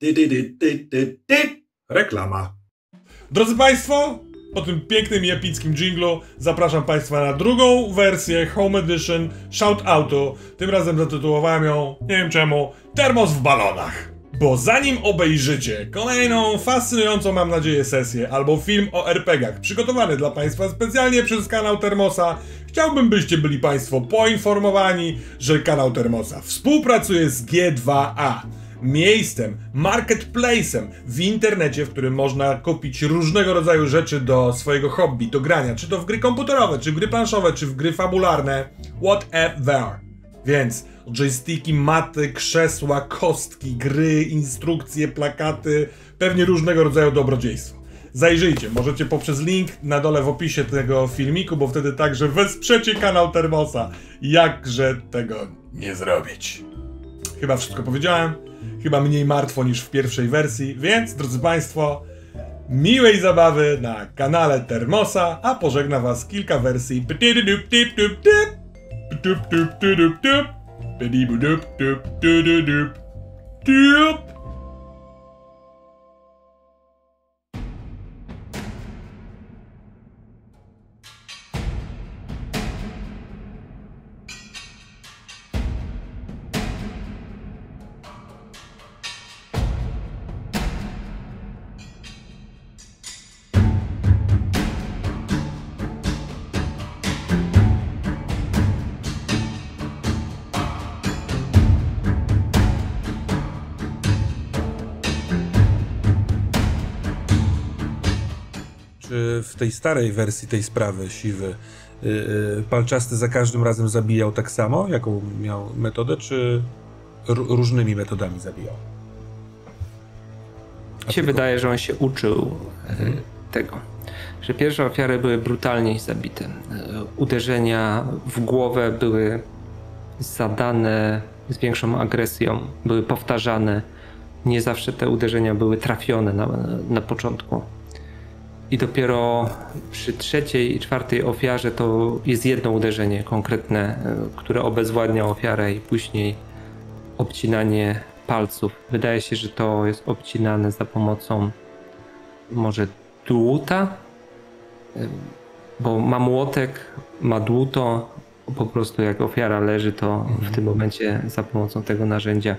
Ty, ty, ty, ty, ty. Reklama. Drodzy Państwo, po tym pięknym i epickim jinglu zapraszam Państwa na drugą wersję Home Edition Shout. Tym razem zatytułowałem ją, nie wiem czemu, Termos w balonach. Bo zanim obejrzycie kolejną fascynującą, mam nadzieję, sesję albo film o RPGach przygotowany dla Państwa specjalnie przez kanał Termosa, chciałbym, byście byli Państwo poinformowani, że kanał Termosa współpracuje z G2A miejscem, marketplacem w internecie, w którym można kupić różnego rodzaju rzeczy do swojego hobby, do grania, czy to w gry komputerowe, czy w gry planszowe, czy w gry fabularne, whatever. Więc joysticki, maty, krzesła, kostki, gry, instrukcje, plakaty, pewnie różnego rodzaju dobrodziejstwo. Zajrzyjcie, możecie poprzez link na dole w opisie tego filmiku, bo wtedy także wesprzecie kanał Termosa. Jakże tego nie zrobić? Chyba wszystko powiedziałem. Chyba mniej martwo niż w pierwszej wersji, więc drodzy Państwo, miłej zabawy na kanale Termosa, a pożegna Was kilka wersji. Czy w tej starej wersji tej sprawy siwy yy, yy, palczasty za każdym razem zabijał tak samo, jaką miał metodę, czy różnymi metodami zabijał? Mi się wydaje, że on się uczył mhm. tego, że pierwsze ofiary były brutalniej zabite. Uderzenia w głowę były zadane z większą agresją, były powtarzane. Nie zawsze te uderzenia były trafione na, na początku. I dopiero przy trzeciej i czwartej ofiarze to jest jedno uderzenie konkretne, e, które obezwładnia ofiarę i później obcinanie palców. Wydaje się, że to jest obcinane za pomocą może dłuta, e, bo ma młotek, ma dłuto, po prostu jak ofiara leży, to w mhm. tym momencie za pomocą tego narzędzia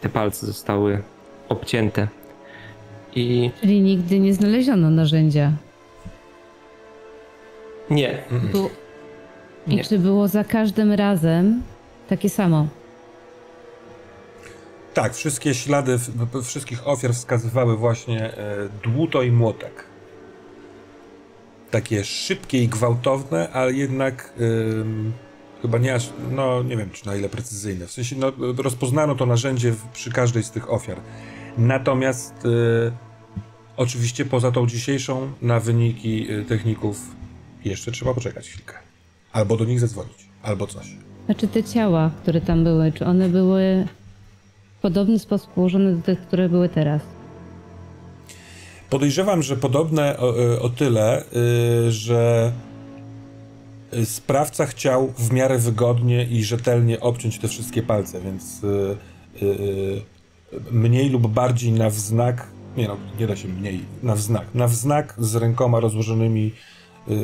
te palce zostały obcięte. I... Czyli nigdy nie znaleziono narzędzia. Nie. Bu... I nie. czy było za każdym razem takie samo? Tak, wszystkie ślady wszystkich ofiar wskazywały właśnie e, dłuto i młotek. Takie szybkie i gwałtowne, ale jednak chyba nie aż, no nie wiem czy na ile precyzyjne. W sensie no, rozpoznano to narzędzie przy każdej z tych ofiar. Natomiast y, oczywiście poza tą dzisiejszą na wyniki y, techników jeszcze trzeba poczekać chwilkę. Albo do nich zadzwonić, albo coś. A czy te ciała, które tam były, czy one były w podobny sposób ułożone do tych, które były teraz? Podejrzewam, że podobne o, y, o tyle, że sprawca chciał w miarę wygodnie i rzetelnie obciąć te wszystkie palce, więc mniej lub bardziej na wznak, nie no, nie da się mniej, na wznak, na wznak z rękoma rozłożonymi yy,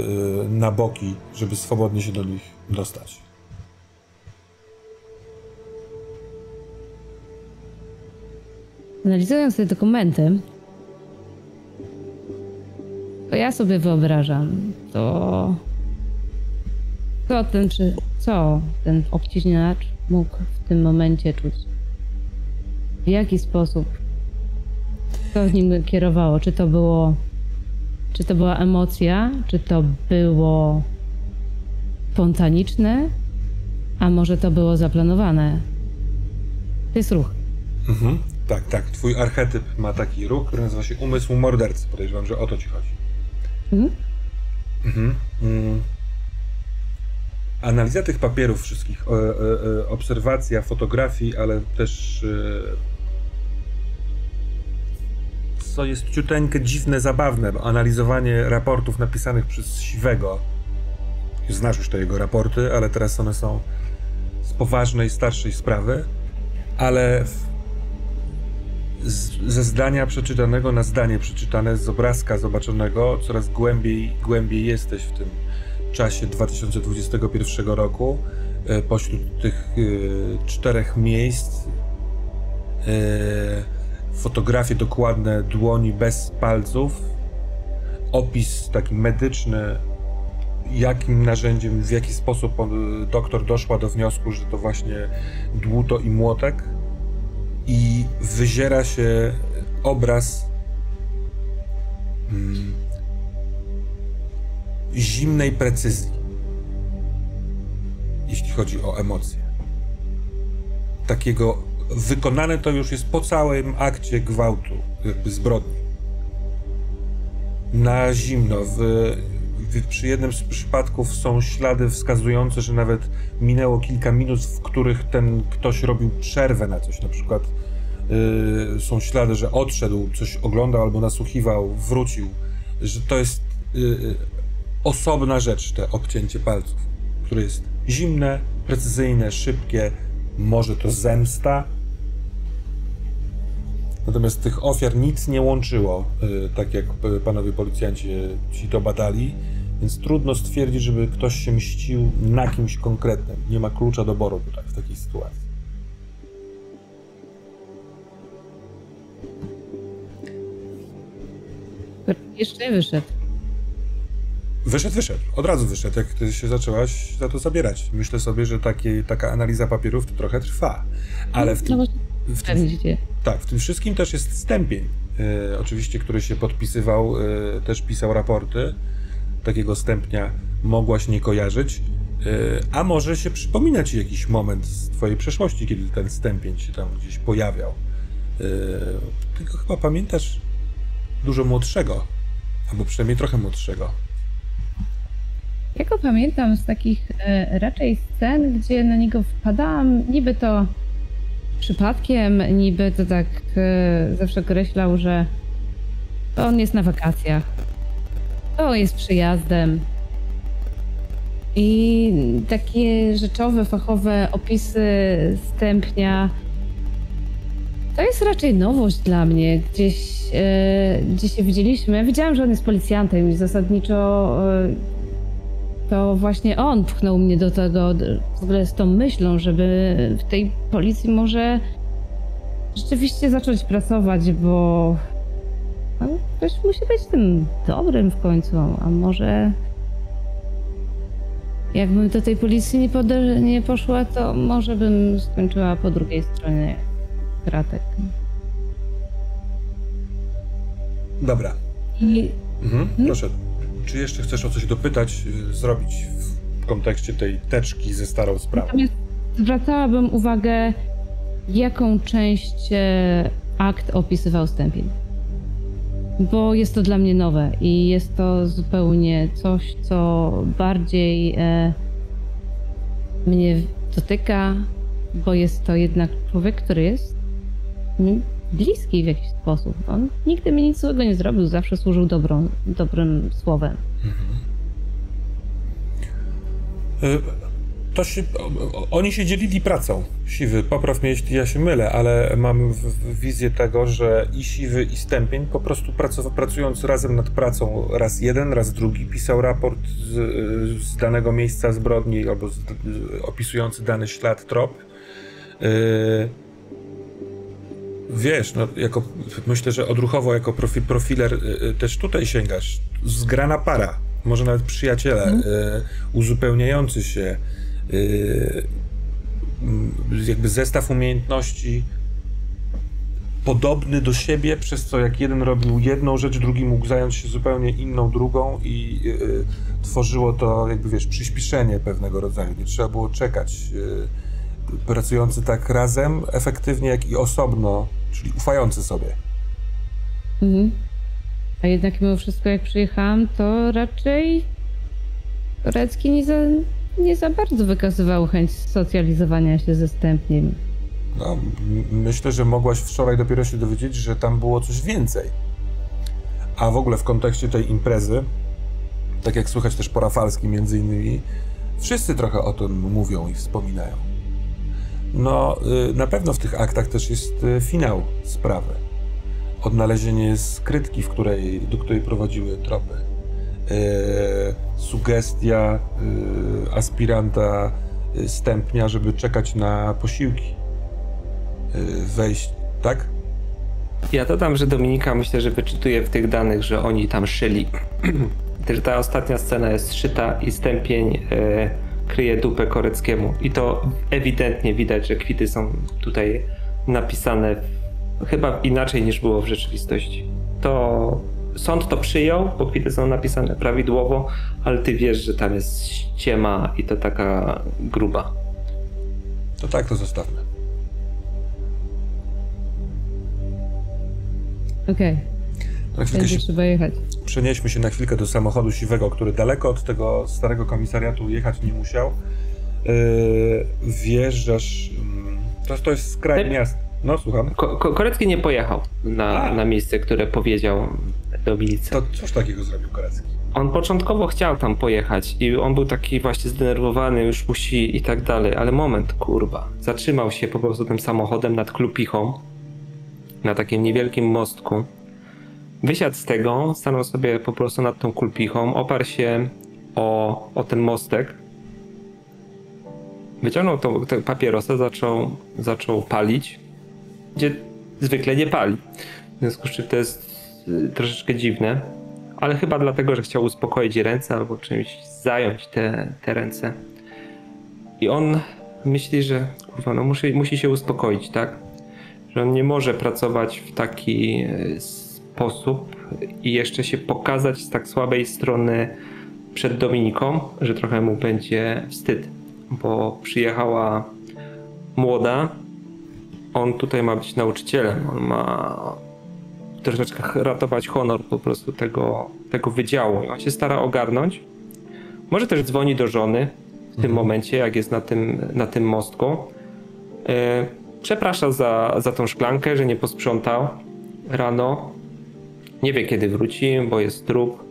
na boki, żeby swobodnie się do nich dostać. Analizując te dokumenty, to ja sobie wyobrażam, to co ten, czy co ten obciśniacz mógł w tym momencie czuć. W jaki sposób? Co z nim kierowało? Czy to było. Czy to była emocja? Czy to było spontaniczne? A może to było zaplanowane? To jest ruch. Mhm. Tak, tak. Twój archetyp ma taki ruch, który nazywa się umysł mordercy. Podejrzewam, że o to ci chodzi. Mhm. Mhm. Mm. Analiza tych papierów wszystkich, e, e, e, obserwacja fotografii, ale też co jest ciuteńkę dziwne, zabawne, analizowanie raportów napisanych przez Siwego. Znasz już te jego raporty, ale teraz one są z poważnej, starszej sprawy, ale z, ze zdania przeczytanego na zdanie przeczytane, z obrazka zobaczonego, coraz głębiej, głębiej jesteś w tym czasie 2021 roku. E, pośród tych e, czterech miejsc e, fotografie dokładne dłoni bez palców, opis taki medyczny, jakim narzędziem, w jaki sposób on, doktor doszła do wniosku, że to właśnie dłuto i młotek i wyziera się obraz mm, zimnej precyzji, jeśli chodzi o emocje. Takiego wykonane to już jest po całym akcie gwałtu, jakby zbrodni. Na zimno. W, w, przy jednym z przypadków są ślady wskazujące, że nawet minęło kilka minut, w których ten ktoś robił przerwę na coś. Na przykład yy, są ślady, że odszedł, coś oglądał albo nasłuchiwał, wrócił. Że to jest yy, osobna rzecz, te obcięcie palców, które jest zimne, precyzyjne, szybkie. Może to zemsta, Natomiast tych ofiar nic nie łączyło, y, tak jak y, panowie policjanci ci to badali, więc trudno stwierdzić, żeby ktoś się mścił na kimś konkretnym. Nie ma klucza doboru tutaj w takiej sytuacji. Jeszcze nie wyszedł. Wyszedł, wyszedł. Od razu wyszedł, jak ty się zaczęłaś za to zabierać. Myślę sobie, że takie, taka analiza papierów to trochę trwa, ale w tym... No, w tym tak, w tym wszystkim też jest stępień, e, oczywiście, który się podpisywał, e, też pisał raporty. Takiego stępnia mogłaś nie kojarzyć, e, a może się przypomina ci jakiś moment z twojej przeszłości, kiedy ten stępień się tam gdzieś pojawiał. Tylko chyba pamiętasz dużo młodszego, albo przynajmniej trochę młodszego. Ja go pamiętam z takich raczej scen, gdzie na niego wpadałam, niby to przypadkiem, niby to tak e, zawsze określał, że on jest na wakacjach, to jest przyjazdem. I takie rzeczowe, fachowe opisy stępnia to jest raczej nowość dla mnie. Gdzieś, e, się widzieliśmy. Ja widziałam, że on jest policjantem i zasadniczo e, to właśnie on pchnął mnie do tego, w ogóle z tą myślą, żeby w tej policji może rzeczywiście zacząć pracować, bo no, ktoś musi być tym dobrym w końcu, a może jakbym do tej policji nie, pode- nie poszła, to może bym skończyła po drugiej stronie kratek. Dobra. I Mhm, proszę. Czy jeszcze chcesz o coś dopytać, y, zrobić w kontekście tej teczki ze starą sprawą? Natomiast zwracałabym uwagę, jaką część e, akt opisywał Stępień. Bo jest to dla mnie nowe i jest to zupełnie coś, co bardziej e, mnie dotyka, bo jest to jednak człowiek, który jest bliski w jakiś sposób. On nigdy mi nic złego nie zrobił, zawsze służył dobrą, dobrym słowem. Y, To się, oni się dzielili pracą. Siwy, popraw mnie, jeśli ja się mylę, ale mam wizję tego, że i Siwy, i Stępień po prostu pracow- pracując razem nad pracą, raz jeden, raz drugi, pisał raport z, z danego miejsca zbrodni albo z, z, opisujący dany ślad, trop. Y, wiesz, no, jako, myślę, że odruchowo jako profi, profiler y, y, też tutaj sięgasz. Zgrana para, może nawet przyjaciele, y, uzupełniający się, jakby zestaw umiejętności podobny do siebie, przez co jak jeden robił jedną rzecz, drugi mógł zająć się zupełnie inną, drugą i tworzyło to jakby, wiesz, przyspieszenie pewnego rodzaju. Nie trzeba było czekać. Pracujący tak razem, efektywnie, jak i osobno, czyli ufający sobie. Mhm. A jednak mimo wszystko, jak przyjechałam, to raczej Torecki nie za, nie za bardzo wykazywał chęć socjalizowania się ze stępniem. No, myślę, że mogłaś wczoraj dopiero się dowiedzieć, że tam było coś więcej. A w ogóle w kontekście tej imprezy, tak jak słychać też po Rafalskim między innymi, wszyscy trochę o tym mówią i wspominają. No, y, na pewno w tych aktach też jest y, finał sprawy. odnalezienie skrytki, w której, do której prowadziły tropy. E, sugestia aspiranta stępnia, żeby czekać na posiłki. Wejść, tak? Ja dodam, że Dominika myślę, że wyczytuje w tych danych, że oni tam szyli. Też ta ostatnia scena jest szyta i stępień kryje dupę Koreckiemu. I to ewidentnie widać, że kwity są tutaj napisane chyba inaczej niż było w rzeczywistości. To sąd to przyjął, bo kwity są napisane prawidłowo, ale ty wiesz, że tam jest ściema i to taka gruba. To tak, to zostawmy. Okej, Na chwilkę będzie się, trzeba jechać. Przenieśmy się na chwilkę do samochodu siwego, który daleko od tego starego komisariatu jechać nie musiał. Yy, wjeżdżasz. mm, To, to jest skraj Ty- miasta. No, słucham. Ko- Ko- Korecki nie pojechał na, A. na miejsce, które powiedział Dominice. To cóż takiego zrobił Korecki? On początkowo chciał tam pojechać i on był taki właśnie zdenerwowany, już musi i tak dalej, ale moment, kurwa. Zatrzymał się po prostu tym samochodem nad Klupichą, na takim niewielkim mostku. Wysiadł z tego, stanął sobie po prostu nad tą Kulpichą, oparł się o, o ten mostek, wyciągnął tą, tę papierosa, zaczął, zaczął palić, gdzie zwykle nie pali. W związku z czym to jest y, troszeczkę dziwne, ale chyba dlatego, że chciał uspokoić ręce albo czymś zająć te, te ręce. I on myśli, że kurwa, no musi, musi się uspokoić, tak? Że on nie może pracować w taki e, sposób i jeszcze się pokazać z tak słabej strony przed Dominiką, że trochę mu będzie wstyd, bo przyjechała młoda, on tutaj ma być nauczycielem, on ma troszeczkę ratować honor po prostu tego, tego wydziału. I on się stara ogarnąć. Może też dzwoni do żony w tym momencie, jak jest na tym, na tym mostku. E, przeprasza za, za tą szklankę, że nie posprzątał rano. Nie wie kiedy wróci, bo jest trup.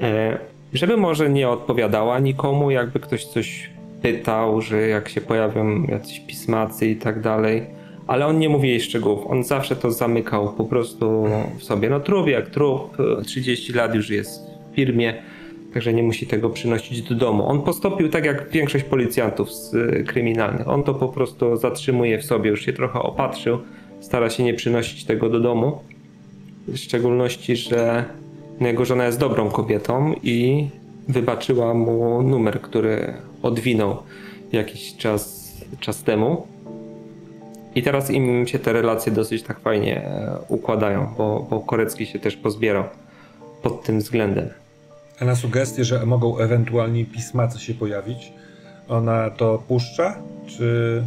E, żeby może nie odpowiadała nikomu, jakby ktoś coś pytał, że jak się pojawią jacyś pismacy i tak dalej. Ale on nie mówi jej szczegółów. On zawsze to zamykał po prostu w sobie. No trup jak trup, 30 lat już jest w firmie, także nie musi tego przynosić do domu. On postąpił tak jak większość policjantów y, kryminalnych. On to po prostu zatrzymuje w sobie, już się trochę opatrzył, stara się nie przynosić tego do domu. W szczególności, że jego żona jest dobrą kobietą i wybaczyła mu numer, który odwinął jakiś czas, czas temu. I teraz im się te relacje dosyć tak fajnie e, układają, bo, bo Korecki się też pozbierał pod tym względem. A na sugestię, że mogą ewentualnie pismacy się pojawić, ona to puszcza? Czy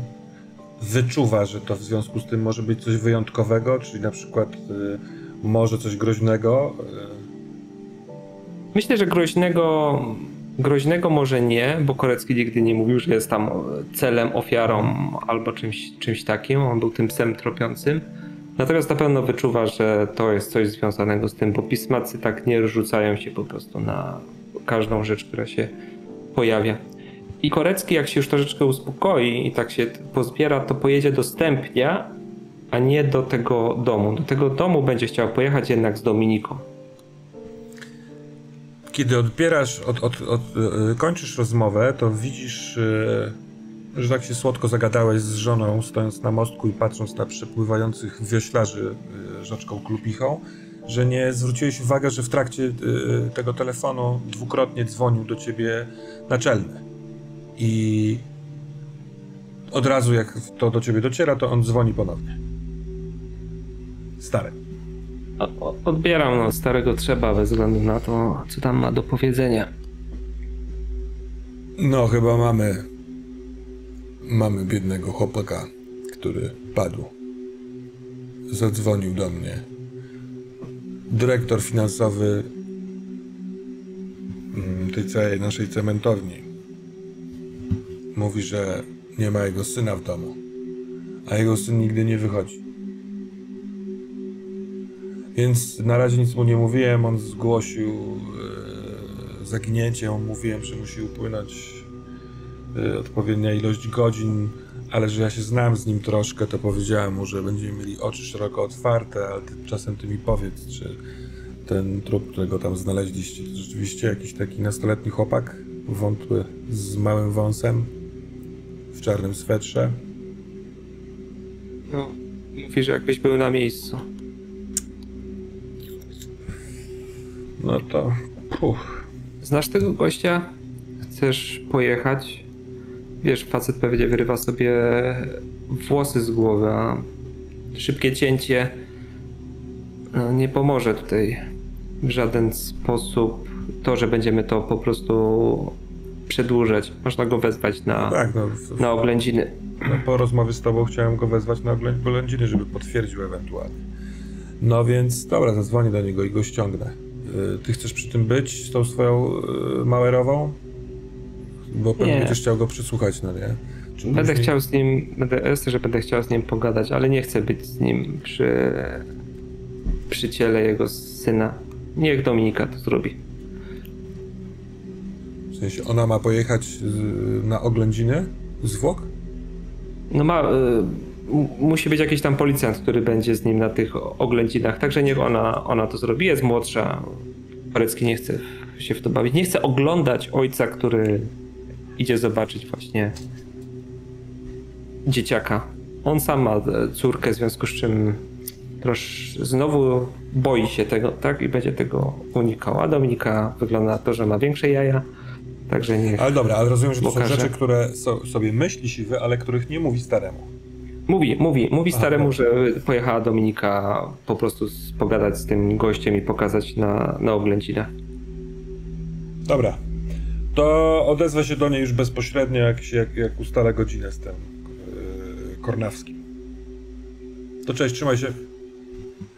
wyczuwa, że to w związku z tym może być coś wyjątkowego, czyli na przykład y, może coś groźnego? Y, Myślę, że groźnego, groźnego może nie, bo Korecki nigdy nie mówił, że jest tam celem, ofiarą albo czymś, czymś takim. On był tym psem tropiącym. Natomiast na pewno wyczuwa, że to jest coś związanego z tym, bo pismacy tak nie rzucają się po prostu na każdą rzecz, która się pojawia. I Korecki, jak się już troszeczkę uspokoi i tak się pozbiera, to pojedzie do Stępnia, a nie do tego domu. Do tego domu będzie chciał pojechać jednak z Dominiką. Kiedy odbierasz, od, od, od, y, kończysz rozmowę, to widzisz, y, że tak się słodko zagadałeś z żoną, stojąc na mostku i patrząc na przepływających wioślarzy y, rzeczką Klupichą, że nie zwróciłeś uwagi, że w trakcie tego telefonu dwukrotnie dzwonił do ciebie naczelny. I od razu jak to do ciebie dociera, to on dzwoni ponownie. O- Odbieram no, starego trzeba bez względu na to, co tam ma do powiedzenia. No, chyba mamy. Mamy biednego chłopaka, który padł. Zadzwonił do mnie. Dyrektor finansowy mm, tej całej naszej cementowni mówi, że nie ma jego syna w domu, a jego syn nigdy nie wychodzi. Więc na razie nic mu nie mówiłem, on zgłosił e, zaginięcie, on mówiłem, że musi upłynąć y, odpowiednia ilość godzin, ale że ja się znam z nim troszkę, to powiedziałem mu, że będziemy mieli oczy szeroko otwarte, ale ty, czasem ty mi powiedz, czy ten trup, którego tam znaleźliście, to rzeczywiście jakiś taki nastoletni chłopak, wątły z małym wąsem, w czarnym swetrze. No, mówi, że jakbyś był na miejscu. No to... Puh. Znasz tego gościa? Chcesz pojechać? Wiesz, facet pewnie wyrywa sobie włosy z głowy, a szybkie cięcie no, nie pomoże tutaj w żaden sposób. To, że będziemy to po prostu przedłużać. Można go wezwać na, Tak, no, w- na oględziny. No, po rozmowie z tobą chciałem go wezwać na oglę- oględziny, żeby potwierdził ewentualnie. No więc, dobra, zadzwonię do niego i go ściągnę. Y, Ty chcesz przy tym być z tą swoją y, Mauerową? Bo pewnie Nie. będziesz chciał go przysłuchać, no nie? Czy Będę chciał z nim, będę, jasne, że będę chciał z nim pogadać, ale nie chcę być z nim przy, przy ciele jego syna. Niech Dominika to zrobi. W sensie, ona ma pojechać na oględziny? Zwłok? No ma, y, musi być jakiś tam policjant, który będzie z nim na tych oględzinach, także niech ona, ona to zrobi. Jest młodsza. Parecki nie chce się w to bawić. Nie chce oglądać ojca, który idzie zobaczyć właśnie dzieciaka. On sam ma e, córkę, w związku z czym trosz znowu boi się tego, tak? I będzie tego unikał. A Dominika wygląda na to, że ma większe jaja, także niech... Ale dobra, ale rozumiem, że to są rzeczy, które so, sobie myśli siwy, ale których nie mówi staremu. Mówi, mówi, mówi staremu, że pojechała Dominika po prostu pogadać z tym gościem i pokazać na, na oględzinach. Dobra. To odezwę się do niej już bezpośrednio, jak, się, jak, jak ustalę godzinę z tym yy, Kornawskim. To cześć, trzymaj się.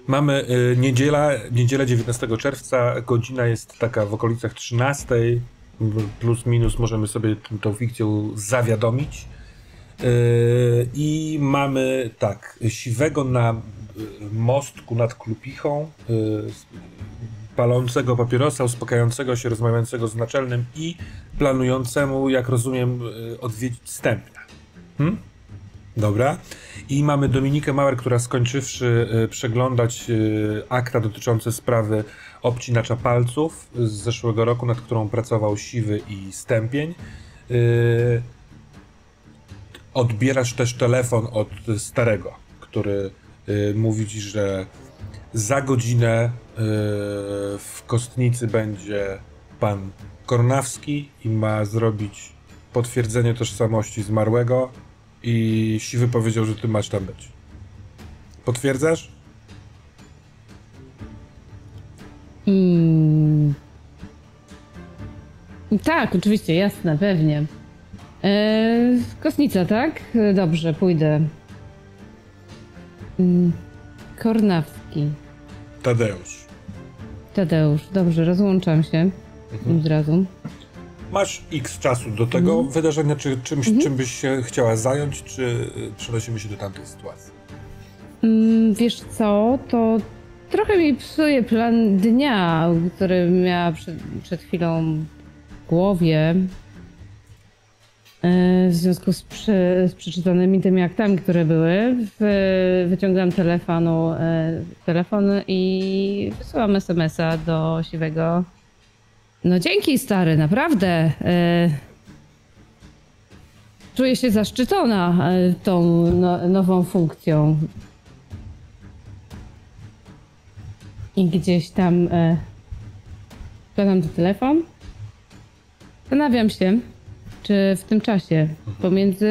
Mamy y, niedziela, niedzielę 19 czerwca, godzina jest taka w okolicach 13, plus minus możemy sobie tą fikcją zawiadomić. Yy, I mamy tak, siwego na y, mostku nad Klupichą, y, palącego papierosa, uspokajającego się, rozmawiającego z naczelnym i planującemu, jak rozumiem, odwiedzić stępnia. Hmm? Dobra. I mamy Dominikę Mauer, która skończywszy przeglądać akta dotyczące sprawy obcinacza palców z zeszłego roku, nad którą pracował Siwy i Stępień. Odbierasz też telefon od starego, który y, mówi ci, że za godzinę y, w kostnicy będzie pan Kornawski i ma zrobić potwierdzenie tożsamości zmarłego i Siwy powiedział, że ty masz tam być. Potwierdzasz? Mm. Tak, oczywiście, jasne, pewnie. E, kosnica, tak? E, Dobrze, pójdę. Mm. Kornawski. Tadeusz. Tadeusz, dobrze, rozłączam się od razu. Masz x czasu do tego wydarzenia, czy czymś, czym byś się chciała zająć, czy y, przenosimy się do tamtej sytuacji? Mm, wiesz co, to trochę mi psuje plan dnia, który miała przed, przed chwilą w głowie. E, W związku z, przy, z przeczytanymi tymi aktami, które były, w, wyciągam telefonu, e, telefon i wysyłam SMS-a do siwego. No dzięki stary, naprawdę. E, czuję się zaszczycona tą no, nową funkcją. I gdzieś tam wkładam do telefon. Zastanawiam się, czy w tym czasie pomiędzy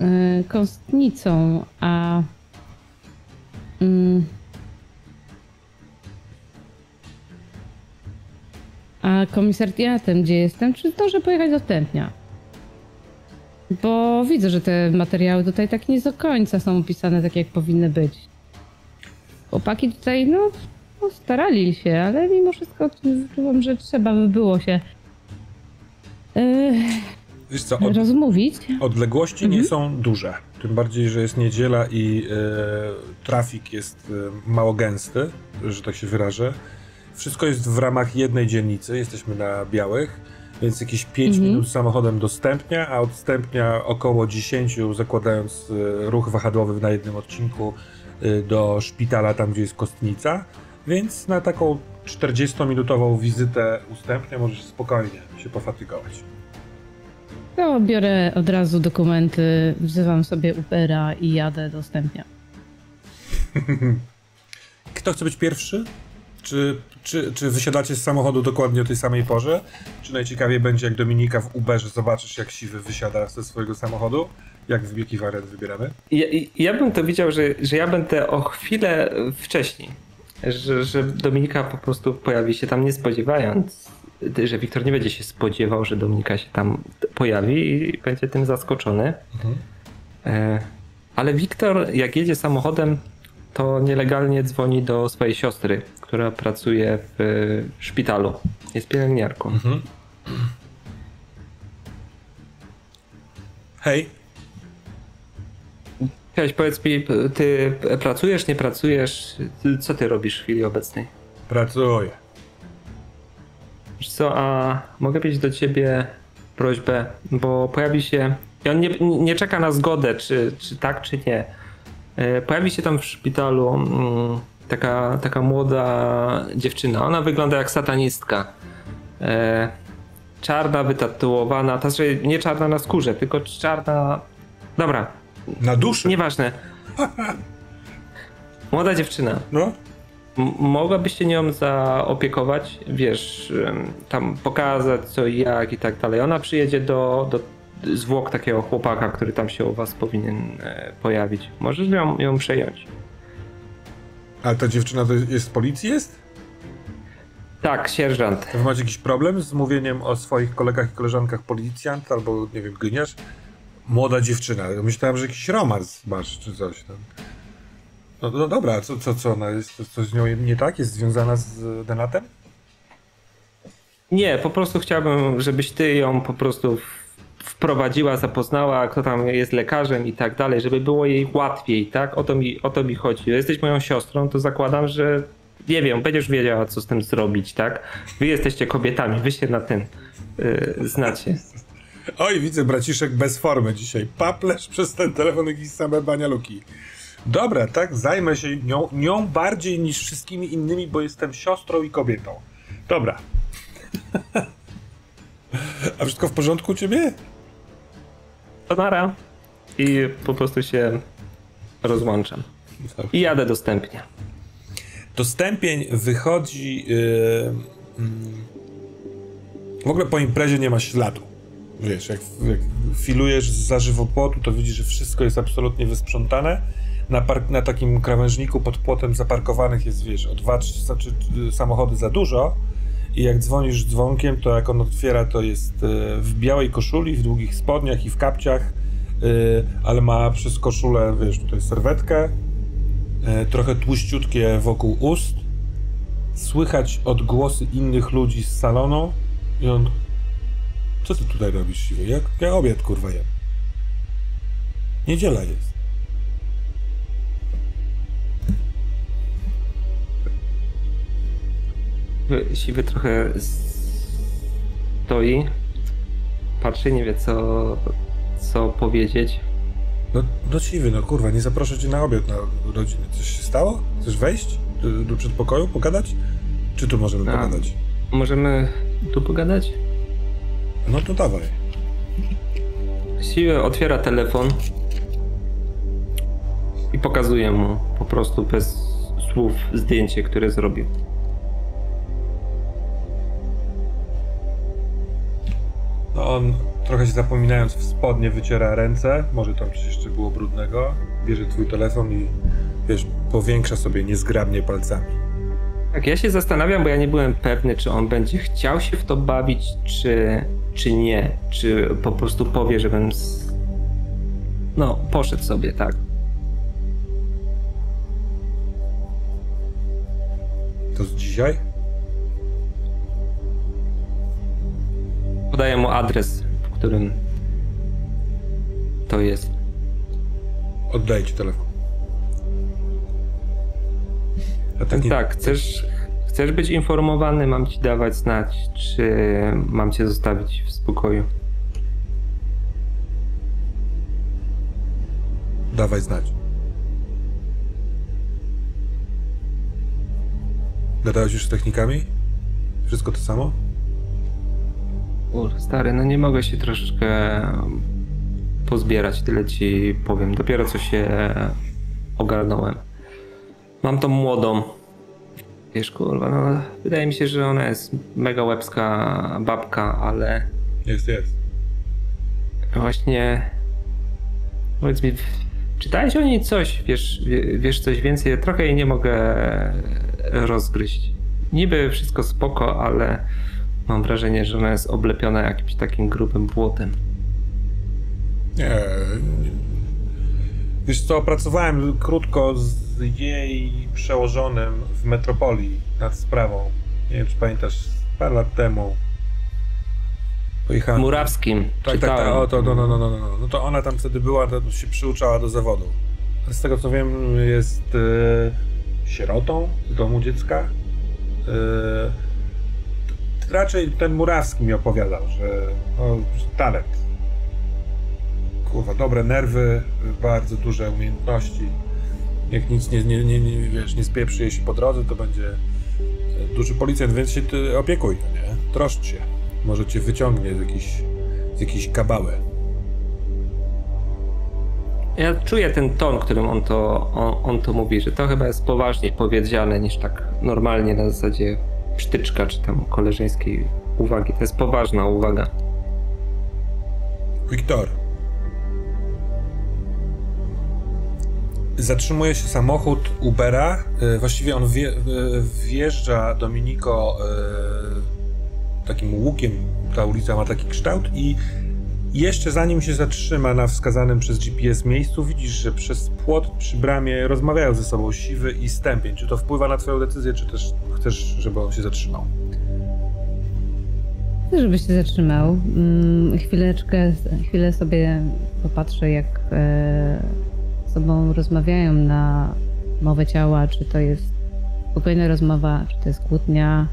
e, Kostnicą a mm, a komisariatem, gdzie jestem, czy zdążę pojechać do Stępnia? Bo widzę, że te materiały tutaj tak nie do końca są opisane tak, jak powinny być. Chłopaki tutaj, no, no starali się, ale mimo wszystko czułam, że trzeba by było się yy, Wiesz co, od, rozmówić. odległości nie są duże. Tym bardziej, że jest niedziela i e, trafik jest e, mało gęsty, że tak się wyrażę. Wszystko jest w ramach jednej dzielnicy, jesteśmy na Białych. Więc jakieś 5 Mhm. minut samochodem do Stępnia, a od Stępnia około 10, zakładając y, ruch wahadłowy na jednym odcinku do szpitala, tam gdzie jest kostnica. Więc na taką 40-minutową wizytę u Stępnia możesz spokojnie się pofatygować. To biorę od razu dokumenty, wzywam sobie Ubera i jadę do Stępnia. Kto chce być pierwszy? Czy, czy, czy wysiadacie z samochodu dokładnie o tej samej porze? Czy najciekawiej będzie, jak Dominika w Uberze zobaczysz, jak siwy wysiada ze swojego samochodu? Jak w jaki wariant wybieramy? Ja, ja bym to widział, że, że ja będę o chwilę wcześniej. Że, że Dominika po prostu pojawi się tam nie spodziewając, że Wiktor nie będzie się spodziewał, że Dominika się tam pojawi i będzie tym zaskoczony. E, ale Wiktor, jak jedzie samochodem, to nielegalnie dzwoni do swojej siostry, która pracuje w szpitalu. Jest pielęgniarką. Hej, Cześć, powiedz mi, ty pracujesz, nie pracujesz? Co ty robisz w chwili obecnej? pracuję. Wiesz co, a mogę mieć do ciebie prośbę, bo pojawi się. I on nie, nie czeka na zgodę, czy, czy tak, czy nie. E, Pojawi się tam w szpitalu mm, taka, taka młoda dziewczyna. Ona wygląda jak satanistka. E, Czarna, wytatuowana. Ta nie czarna na skórze, tylko czarna. Dobra, Na duszy? nieważne. Młoda dziewczyna. No. M- mogłabyś się nią zaopiekować, wiesz, tam pokazać co i jak i tak dalej. Ona przyjedzie do, do zwłok takiego chłopaka, który tam się u was powinien e, pojawić. Możesz ją, ją przejąć. A ta dziewczyna to jest z policji jest? Tak, sierżant. Wy macie jakiś problem z mówieniem o swoich kolegach i koleżankach policjant albo, nie wiem, gliniarz? Młoda dziewczyna. Myślałem, że jakiś romans masz czy coś tam. No, no dobra, co, co, co ona jest? Co, coś z nią nie tak? Jest związana z Denatem? Nie, po prostu chciałbym, żebyś ty ją po prostu wprowadziła, zapoznała, kto tam jest lekarzem i tak dalej, żeby było jej łatwiej, tak? O to mi, o to mi chodzi. Jesteś moją siostrą, to zakładam, że nie wiem, będziesz wiedziała, co z tym zrobić, tak? Wy jesteście kobietami, wy się na tym y, znacie. Oj, widzę braciszek bez formy dzisiaj. Paplesz przez ten telefon jakieś same banialuki. Dobra, tak, zajmę się nią, nią bardziej niż wszystkimi innymi, bo jestem siostrą i kobietą. Dobra. A wszystko w porządku u ciebie? To nara. I po prostu się rozłączam. I jadę dostępnie. Dostępień wychodzi. Yy, mm, w ogóle po imprezie nie ma śladu. Wiesz, jak, jak filujesz za żywopłotu, to widzisz, że wszystko jest absolutnie wysprzątane. Na, park, na takim krawężniku pod płotem zaparkowanych jest, wiesz, o dwa, trzy sa- czy, y, samochody za dużo. I jak dzwonisz dzwonkiem, to jak on otwiera, to jest y, w białej koszuli, w długich spodniach i w kapciach, y, ale ma przez koszulę, wiesz, tutaj serwetkę, trochę tłuściutkie wokół ust. Słychać odgłosy innych ludzi z salonu i on... Co ty tutaj robisz, siwy? Jak, ja obiad, kurwa, jem. Niedziela jest. Siwy trochę stoi, patrzy, nie wie co, co powiedzieć. No, no siwy, no kurwa, nie zaproszę cię na obiad na rodzinę. Coś się stało? Chcesz wejść do, do przedpokoju, pogadać? Czy tu możemy A. pogadać? Możemy tu pogadać? No to dawaj. Siwy otwiera telefon i pokazuje mu po prostu bez słów zdjęcie, które zrobił. No on, trochę się zapominając w spodnie, wyciera ręce. Może tam coś jeszcze było brudnego. Bierze twój telefon i, wiesz, powiększa sobie niezgrabnie palcami. Tak, ja się zastanawiam, bo ja nie byłem pewny, czy on będzie chciał się w to bawić, czy, czy nie. Czy po prostu powie, żebym. Z... No, poszedł sobie, tak. To z dzisiaj? Podaję mu adres, w którym to jest. Oddaję ci telefon. A tak nie... Tak, chcesz, Chcesz być informowany, mam ci dawać znać, czy mam cię zostawić w spokoju. Dawaj znać. Gadałeś już z technikami? Wszystko to samo? Kur, stary, no nie mogę się troszeczkę pozbierać, tyle ci powiem. Dopiero co się ogarnąłem. Mam tą młodą. Wiesz, kurwa, no wydaje mi się, że ona jest mega łebska babka, ale Jest, jest. właśnie powiedz mi, czytałeś o niej coś? Wiesz, wie- wiesz coś więcej? Trochę jej nie mogę rozgryźć. Niby wszystko spoko, ale mam wrażenie, że ona jest oblepiona jakimś takim grubym błotem. Nie. nie. Wiesz co, pracowałem krótko z jej przełożonym w metropolii nad sprawą. Nie wiem, czy pamiętasz, parę lat temu. Pojechałem. Murawskim. Tak, tak, tak. O, to, no, no, no, no, no. no to ona tam wtedy była, to się przyuczała do zawodu. Z tego co wiem, jest e, sierotą z domu dziecka. E, raczej ten Murawski mi opowiadał, że no, talent. Kurwa, dobre nerwy, bardzo duże umiejętności. Jak nic nie, nie, nie, nie, wiesz, nie spieprzy jej się po drodze, to będzie e, duży policjant, więc się ty opiekuj, no nie? Troszcz się. Może cię wyciągnie z jakiejś, z jakiejś kabały. Ja czuję ten ton, którym on to, on, on to mówi, że to chyba jest poważniej powiedziane niż tak normalnie na zasadzie sztyczka czy tam koleżeńskiej uwagi. To jest poważna uwaga. Wiktor. Zatrzymuje się samochód Ubera. e, Właściwie on wje, e, wjeżdża Dominiko e, takim łukiem. Ta ulica ma taki kształt i jeszcze zanim się zatrzyma na wskazanym przez GPS miejscu, widzisz, że przez płot przy bramie rozmawiają ze sobą Siwy i Stępień. Czy to wpływa na twoją decyzję, czy też chcesz, żeby on się zatrzymał? Żebyś się zatrzymał. Mm, chwileczkę, chwilę sobie popatrzę, jak sobą rozmawiają na mowę ciała, czy to jest spokojna rozmowa, czy to jest kłótnia,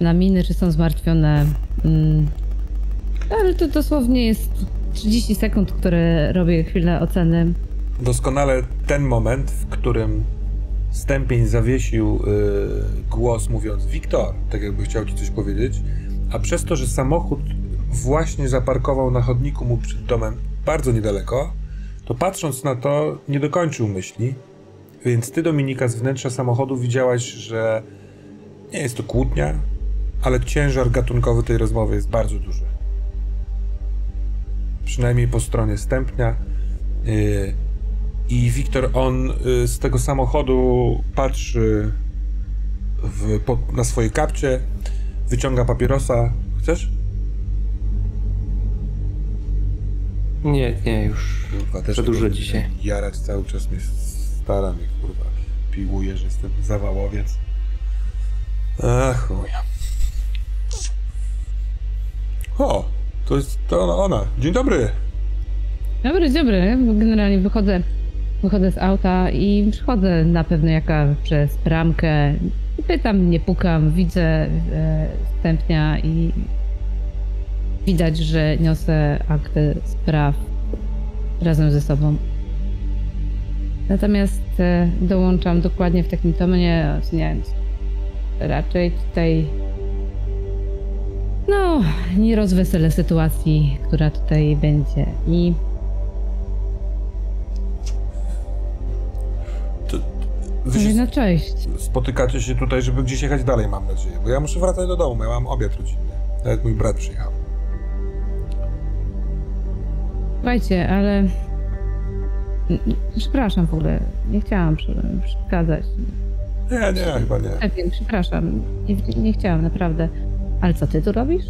na miny, czy są zmartwione. Mm, ale to dosłownie jest 30 sekund, które robię chwilę oceny. Doskonale ten moment, w którym Stępień zawiesił y, głos mówiąc Wiktor, tak jakby chciał ci coś powiedzieć, a przez to, że samochód właśnie zaparkował na chodniku mu przed domem bardzo niedaleko, to patrząc na to nie dokończył myśli, więc ty Dominika z wnętrza samochodu widziałaś, że nie jest to kłótnia, ale ciężar gatunkowy tej rozmowy jest bardzo duży. Przynajmniej po stronie Stępnia. I Wiktor, on y, z tego samochodu patrzy w, po, na swoje kapcie, wyciąga papierosa. Chcesz? Nie, nie, już Kurwa, też za dużo dzisiaj. Jarać cały czas mnie stara mnie, kurwa. Piłuje, że jestem zawałowiec. Ach, chuja. O, to jest to ona, ona. Dzień dobry. Dobry, dobry. Generalnie wychodzę, wychodzę z auta i przychodzę na pewno jaka przez bramkę. I pytam, nie pukam, widzę e, stępnia i widać, że niosę aktę spraw razem ze sobą. Natomiast e, dołączam dokładnie w takim tonie, oceniając raczej tutaj no, nie rozweselę sytuacji, która tutaj będzie. I wy no cześć. spotykacie się tutaj, żeby gdzieś jechać dalej, mam nadzieję. Bo ja muszę wracać do domu, ja mam obiad rodzinny. Nawet mój brat przyjechał. Słuchajcie, ale. Przepraszam w ogóle. Nie chciałam przeszkadzać. Nie, nie, chyba nie. Nie wiem, przepraszam. Nie, nie chciałam, naprawdę. Ale co ty tu robisz?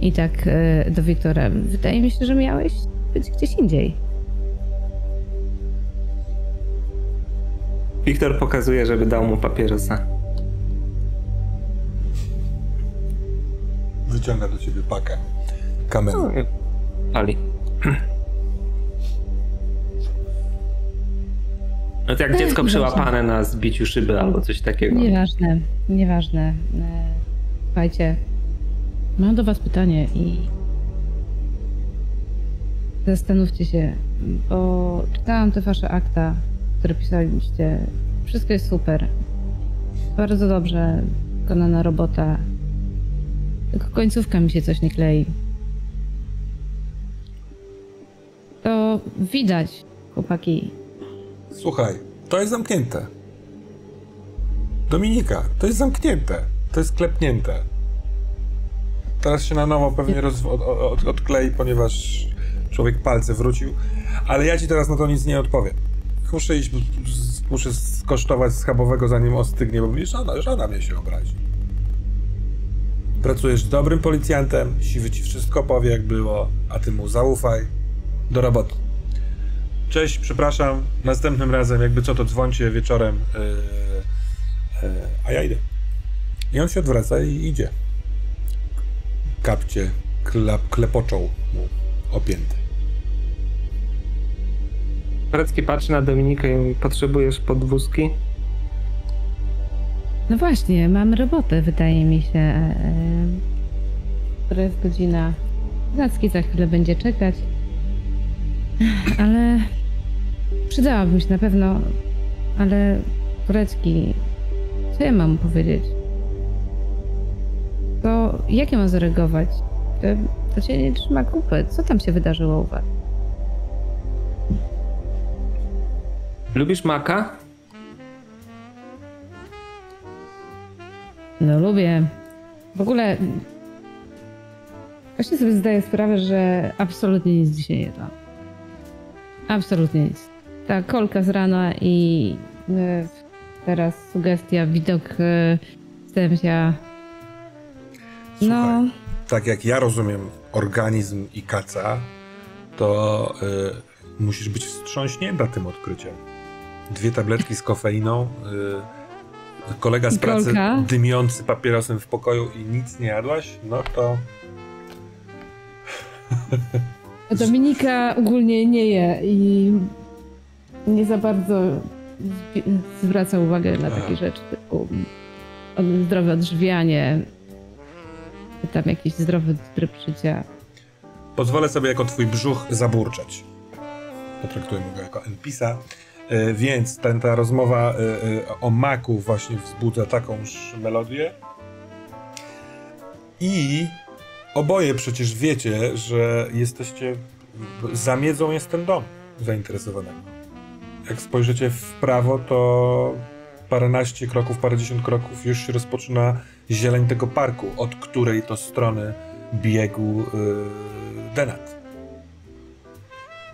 I tak e, do Wiktora. Wydaje mi się, że miałeś być gdzieś indziej. Wiktor pokazuje, żeby dał mu papierosa. Wyciąga do ciebie pakę. Kamerę. No, pali. No to jak dziecko Ech, przełapane na zbiciu szyby albo coś takiego. Nieważne, nieważne. E, Słuchajcie, mam do was pytanie i zastanówcie się, bo czytałam te wasze akta, które pisaliście. Wszystko jest super. Bardzo dobrze wykonana robota. Tylko końcówka mi się coś nie klei. To widać, chłopaki. Słuchaj, to jest zamknięte. Dominika, to jest zamknięte. To jest klepnięte. Teraz się na nowo pewnie roz, od, od, odklei, ponieważ człowiek palce wrócił. Ale ja ci teraz na to nic nie odpowiem. Muszę iść, muszę skosztować schabowego zanim ostygnie, bo mi żona, żona mnie się obrazi. Pracujesz z dobrym policjantem, siwy ci wszystko powie jak było, a ty mu zaufaj. Do roboty. Cześć, przepraszam. Następnym razem, jakby co, to dzwońcie wieczorem. Yy, yy, a ja idę. I on się odwraca i idzie. Kapcie klep, klepoczą mu opięty. Korecki patrzy na Dominikę i mówi, potrzebujesz podwózki? No właśnie, mam robotę, wydaje mi się. e, e, Która jest godzina. Zacki za chwilę będzie czekać. Ale przydałaby mi się na pewno. Ale Turecki, co ja mam powiedzieć? To jak ja mam zareagować? To, to cię nie trzyma kupy. Co tam się wydarzyło u was? Lubisz maka? No lubię. W ogóle właśnie sobie zdaję sprawę, że absolutnie nic dzisiaj nie dam. Absolutnie nic. Ta kolka z rana i e, teraz sugestia, widok e. No, Słuchaj, tak jak ja rozumiem organizm i kaca, to y, musisz być wstrząśnięta tym odkryciem. Dwie tabletki z kofeiną, y, kolega z pracy kolka. dymiący papierosem w pokoju i nic nie jadłaś, no to Dominika ogólnie nie je i nie za bardzo zwraca uwagę na takie rzeczy typu od- zdrowe odżywianie, czy tam jakiś zdrowy tryb życia. pozwolę sobie jako twój brzuch zaburczać. Potraktujemy go jako NPC-a. Y, Więc ten, ta rozmowa y, y, o maku właśnie wzbudza takąż melodię. I oboje przecież wiecie, że jesteście. Za miedzą jest ten dom zainteresowanego. Jak spojrzycie w prawo, to paręnaście kroków, parędziesiąt kroków już się rozpoczyna zieleń tego parku, od której to strony biegł yy, Denat.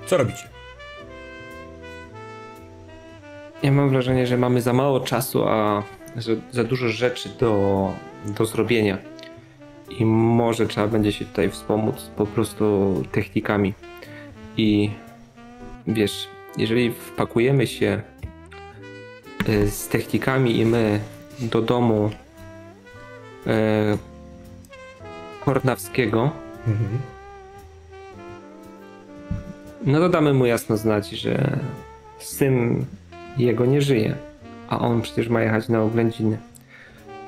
Co robicie? Ja mam wrażenie, że mamy za mało czasu, a że za dużo rzeczy do, do zrobienia. I może trzeba będzie się tutaj wspomóc po prostu technikami. I wiesz, jeżeli wpakujemy się y, z technikami i my do domu e, Kornawskiego, Mhm. no to damy mu jasno znać, że syn jego nie żyje, a on przecież ma jechać na oględziny.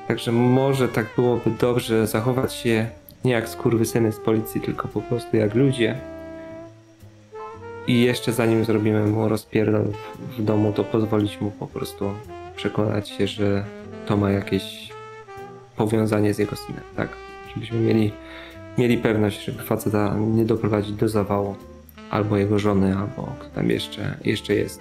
Także może tak byłoby dobrze zachować się nie jak skurwysyny z policji, tylko po prostu jak ludzie. I jeszcze zanim zrobimy mu rozpierdol w- domu, to pozwolić mu po prostu przekonać się, że to ma jakieś powiązanie z jego synem, tak? Żebyśmy mieli, mieli pewność, żeby faceta nie doprowadzić do zawału albo jego żony, albo kto tam jeszcze, jeszcze jest.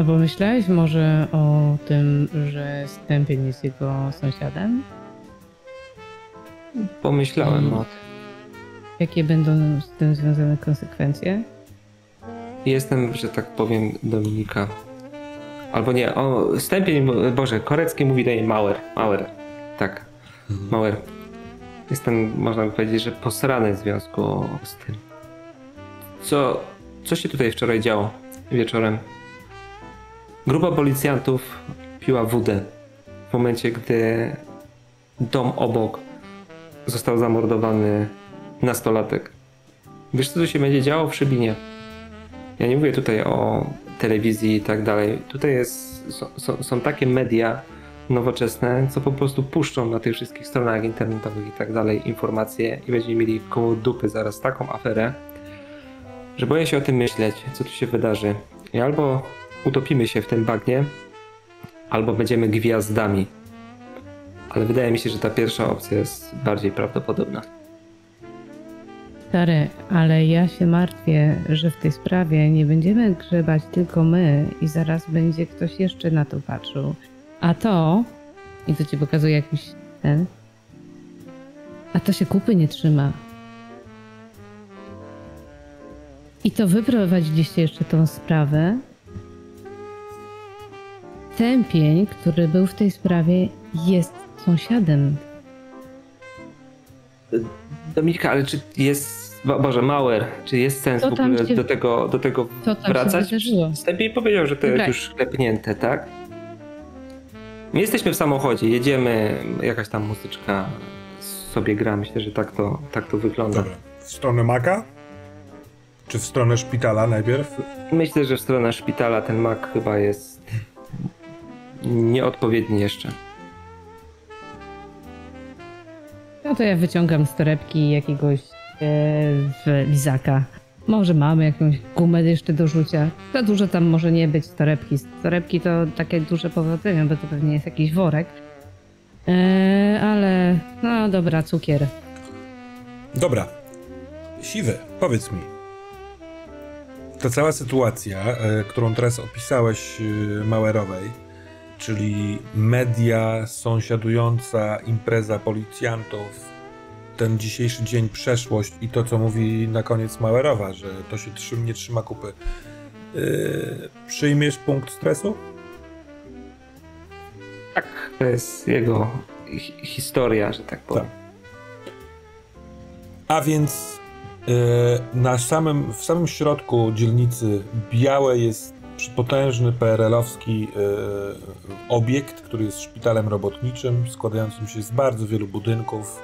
Albo myślałeś może o tym, że Stępień jest jego sąsiadem? Pomyślałem Mm. o tym. Jakie będą z tym związane konsekwencje? Jestem, że tak powiem, Dominika. Albo nie, o Stępień, Boże, Korecki mówi do niej Mauer. Mauer, tak. Mauer. Jestem, można by powiedzieć, że posrany w związku z tym. Co, co się tutaj wczoraj działo wieczorem? Grupa policjantów piła wódę w momencie, gdy dom obok został zamordowany nastolatek. Wiesz, co tu się będzie działo w Szybinie? Ja nie mówię tutaj o telewizji i tak dalej. Tutaj jest, są, są, są takie media nowoczesne, co po prostu puszczą na tych wszystkich stronach internetowych i tak dalej informacje i będziemy mieli koło dupy zaraz taką aferę, że boję się o tym myśleć, co tu się wydarzy. I albo utopimy się w tym bagnie, albo będziemy gwiazdami. Ale wydaje mi się, że ta pierwsza opcja jest bardziej prawdopodobna. Stary, ale ja się martwię, że w tej sprawie nie będziemy grzebać tylko my i zaraz będzie ktoś jeszcze na to patrzył. A to, i to ci pokazuje jakiś ten, a to się kupy nie trzyma. I to wy prowadziliście jeszcze tą sprawę. Tępień, który był w tej sprawie, jest sąsiadem. Dominika, ale czy jest. Bo, Boże, Mauer, czy jest sens w ogóle się- do, tego, do tego Co tam wracać? Stępień powiedział, że to Dobra. jest już klepnięte, tak? My jesteśmy w samochodzie, jedziemy, jakaś tam muzyczka sobie gra. Myślę, że tak to, tak to wygląda. Dobra. W stronę Maka? Czy w stronę szpitala najpierw? Myślę, że w stronę szpitala ten mak chyba jest nieodpowiedni jeszcze. No to ja wyciągam z torebki jakiegoś e, w lizaka. Może mamy jakąś gumę jeszcze do rzucia. Za dużo tam może nie być torebki. Torebki to takie duże powodzenie, bo to pewnie jest jakiś worek. E, ale no dobra, cukier. Dobra. Siwy, powiedz mi. Ta cała sytuacja, e, którą teraz opisałeś e, Mauerowej, czyli media, sąsiadująca impreza policjantów, ten dzisiejszy dzień, przeszłość i to, co mówi na koniec Mauerowa, że to się trzym, nie trzyma kupy. E, przyjmiesz punkt stresu? Tak, to jest jego hi- historia, że tak powiem. A więc e, na samym, w samym środku dzielnicy Białe jest potężny PRL-owski e, obiekt, który jest szpitalem robotniczym, składającym się z bardzo wielu budynków,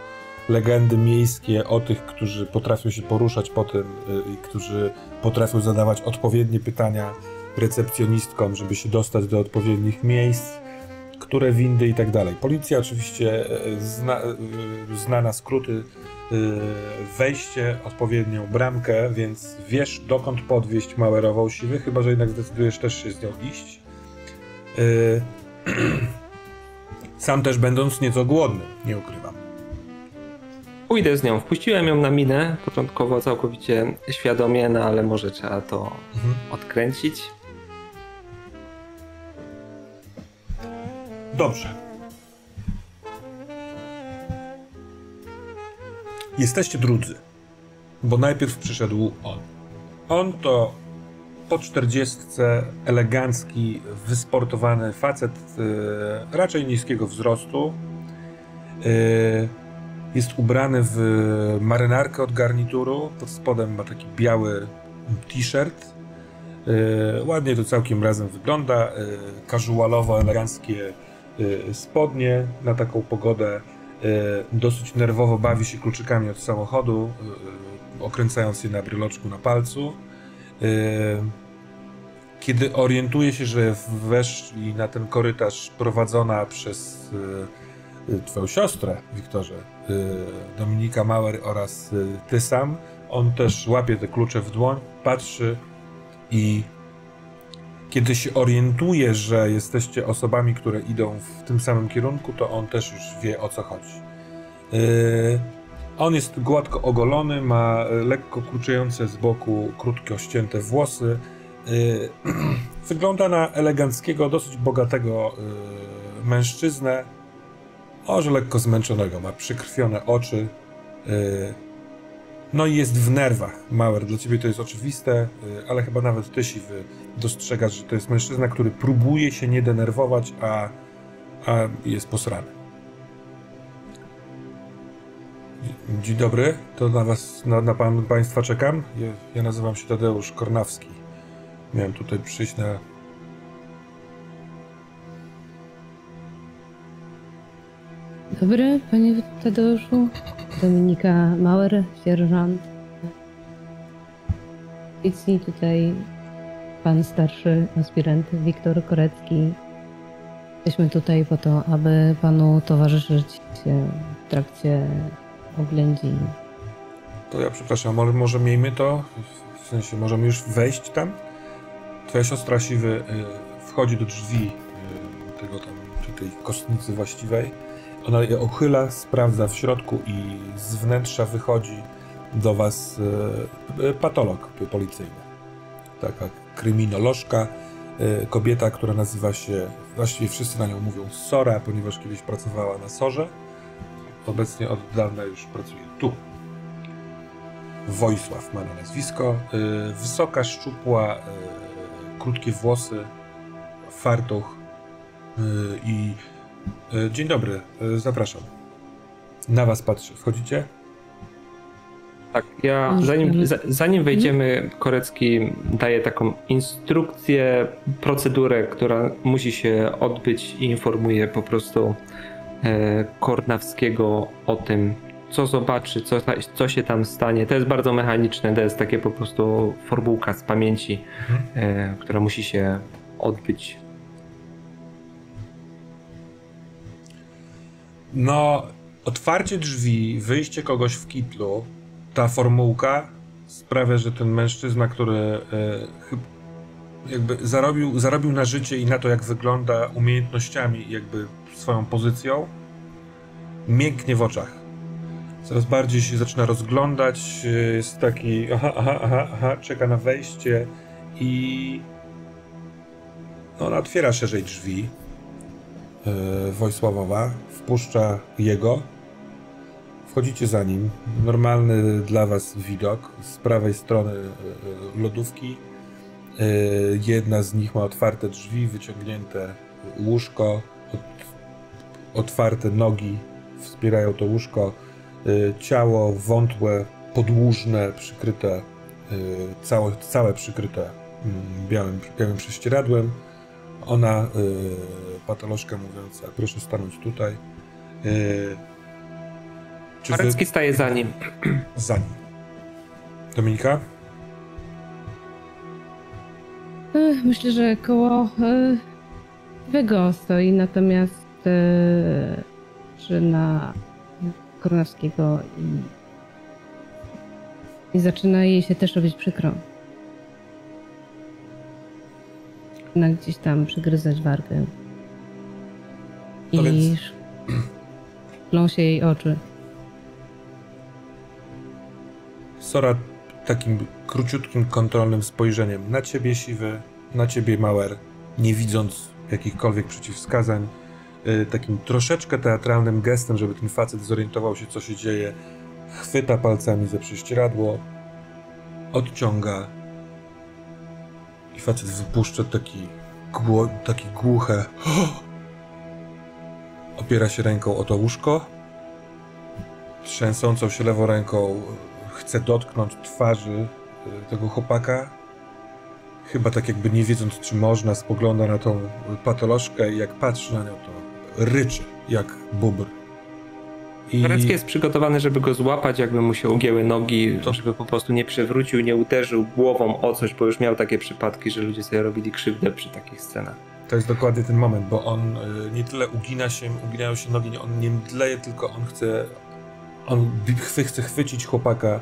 legendy miejskie o tych, którzy potrafią się poruszać po tym e, i którzy potrafią zadawać odpowiednie pytania recepcjonistkom, żeby się dostać do odpowiednich miejsc które windy i tak dalej. Policja oczywiście e, zna, e, zna na skróty wejście, odpowiednią bramkę, więc wiesz dokąd podwieźć Mauerową siwy, chyba że jednak zdecydujesz też się z nią iść. E, Sam też będąc nieco głodny, nie ukrywam. Pójdę z nią. Wpuściłem ją na minę, początkowo całkowicie świadomie, no ale może trzeba to Mhm. odkręcić. Dobrze. Jesteście drudzy, bo najpierw przyszedł on. On to po czterdziestce elegancki, wysportowany facet e, raczej niskiego wzrostu. E, jest ubrany w marynarkę od garnituru. Pod spodem ma taki biały t-shirt. E, ładnie to całkiem razem wygląda. E, casualowo, eleganckie spodnie na taką pogodę. E, dosyć nerwowo bawi się kluczykami od samochodu, e, okręcając je na bryloczku na palcu. E, Kiedy orientuje się, że weszli na ten korytarz prowadzona przez twoją siostrę, Wiktorze, Dominika Mauer oraz ty sam, on też łapie te klucze w dłoń, patrzy i kiedy się orientuje, że jesteście osobami, które idą w tym samym kierunku, to on też już wie o co chodzi. Yy, on jest gładko ogolony, ma lekko kluczające z boku krótko ścięte włosy. Yy, wygląda na eleganckiego, dosyć bogatego yy, mężczyznę. Może lekko zmęczonego, ma przykrwione oczy. No i jest w nerwach. Mauer, dla ciebie to jest oczywiste, y, ale chyba nawet ty siwy dostrzegasz, że to jest mężczyzna, który próbuje się nie denerwować, a, a jest posrany. Dzień dobry, to na was, na, na pan, państwa czekam. Ja, ja nazywam się Tadeusz Kornawski. Miałem tutaj przyjść na... Dobry, panie Tadeuszu. Dominika Mauer, sierżant. Policji tutaj pan starszy aspirant Wiktor Korecki. Jesteśmy tutaj po to, aby panu towarzyszyć w trakcie oględzin. To ja przepraszam, może, może miejmy to? W sensie, możemy już wejść tam? Twoja siostra siwy y, wchodzi do drzwi y, tego tam, czy tej kostnicy właściwej. Ona je uchyla, sprawdza w środku i z wnętrza wychodzi do was y, y, patolog policyjny. Taka kryminolożka, y, kobieta, która nazywa się, właściwie wszyscy na nią mówią Sora, ponieważ kiedyś pracowała na Sorze. Obecnie od dawna już pracuje tu. Wojsław ma na nazwisko. Wysoka, szczupła, krótkie włosy, fartuch i dzień dobry, y, zapraszam. Na was patrzy. Wchodzicie? Tak, ja Mhm. zanim, za- zanim wejdziemy, Korecki daje taką instrukcję, procedurę, która musi się odbyć i informuje po prostu e, Kornawskiego o tym, co zobaczy, co, co się tam stanie. To jest bardzo mechaniczne, to jest takie po prostu formułka z pamięci, e, która musi się odbyć. No, otwarcie drzwi, wyjście kogoś w kitlu, ta formułka sprawia, że ten mężczyzna, który chyb, jakby zarobił, zarobił na życie i na to, jak wygląda umiejętnościami, jakby swoją pozycją, mięknie w oczach. Coraz bardziej się zaczyna rozglądać, e, jest taki aha, aha, aha, aha, czeka na wejście i no, ona otwiera szerzej drzwi. e, Wojsławowa, wpuszcza jego. Wchodzicie za nim. Normalny dla was widok. Z prawej strony e, lodówki. E, Jedna z nich ma otwarte drzwi, wyciągnięte łóżko, ot, otwarte nogi wspierają to łóżko. E, Ciało wątłe, podłużne, przykryte, e, całe, całe przykryte mm, białym, białym prześcieradłem. Ona, patolożka mówiąca, proszę stanąć tutaj. Y, czy wy Korecki staje za nim. za nim? Dominika? Ech, Myślę, że koło e, Wego stoi, natomiast e, czy na i, i zaczyna jej się też robić przykro. Zaczyna gdzieś tam przygryzać wargę. I No więc- szklą się jej oczy. Sora takim króciutkim, kontrolnym spojrzeniem na ciebie, Siwy, na ciebie, Mauer, nie widząc jakichkolwiek przeciwwskazań, y, takim troszeczkę teatralnym gestem, żeby ten facet zorientował się, co się dzieje, chwyta palcami za prześcieradło, odciąga i facet wypuszcza taki, gło, taki głuche opiera się ręką o to łóżko, trzęsącą się lewą ręką chce dotknąć twarzy y, tego chłopaka. Chyba tak jakby nie wiedząc, czy można, spogląda na tą patolożkę i jak patrzy na nią, to ryczy jak bubr. I jest przygotowany, żeby go złapać, jakby mu się ugięły nogi, To- żeby po prostu nie przewrócił, nie uderzył głową o coś, bo już miał takie przypadki, że ludzie sobie robili krzywdę przy takich scenach. To jest dokładnie ten moment, bo on y, nie tyle ugina się, uginają się nogi, on nie mdleje, tylko on chce, on chce chwycić chłopaka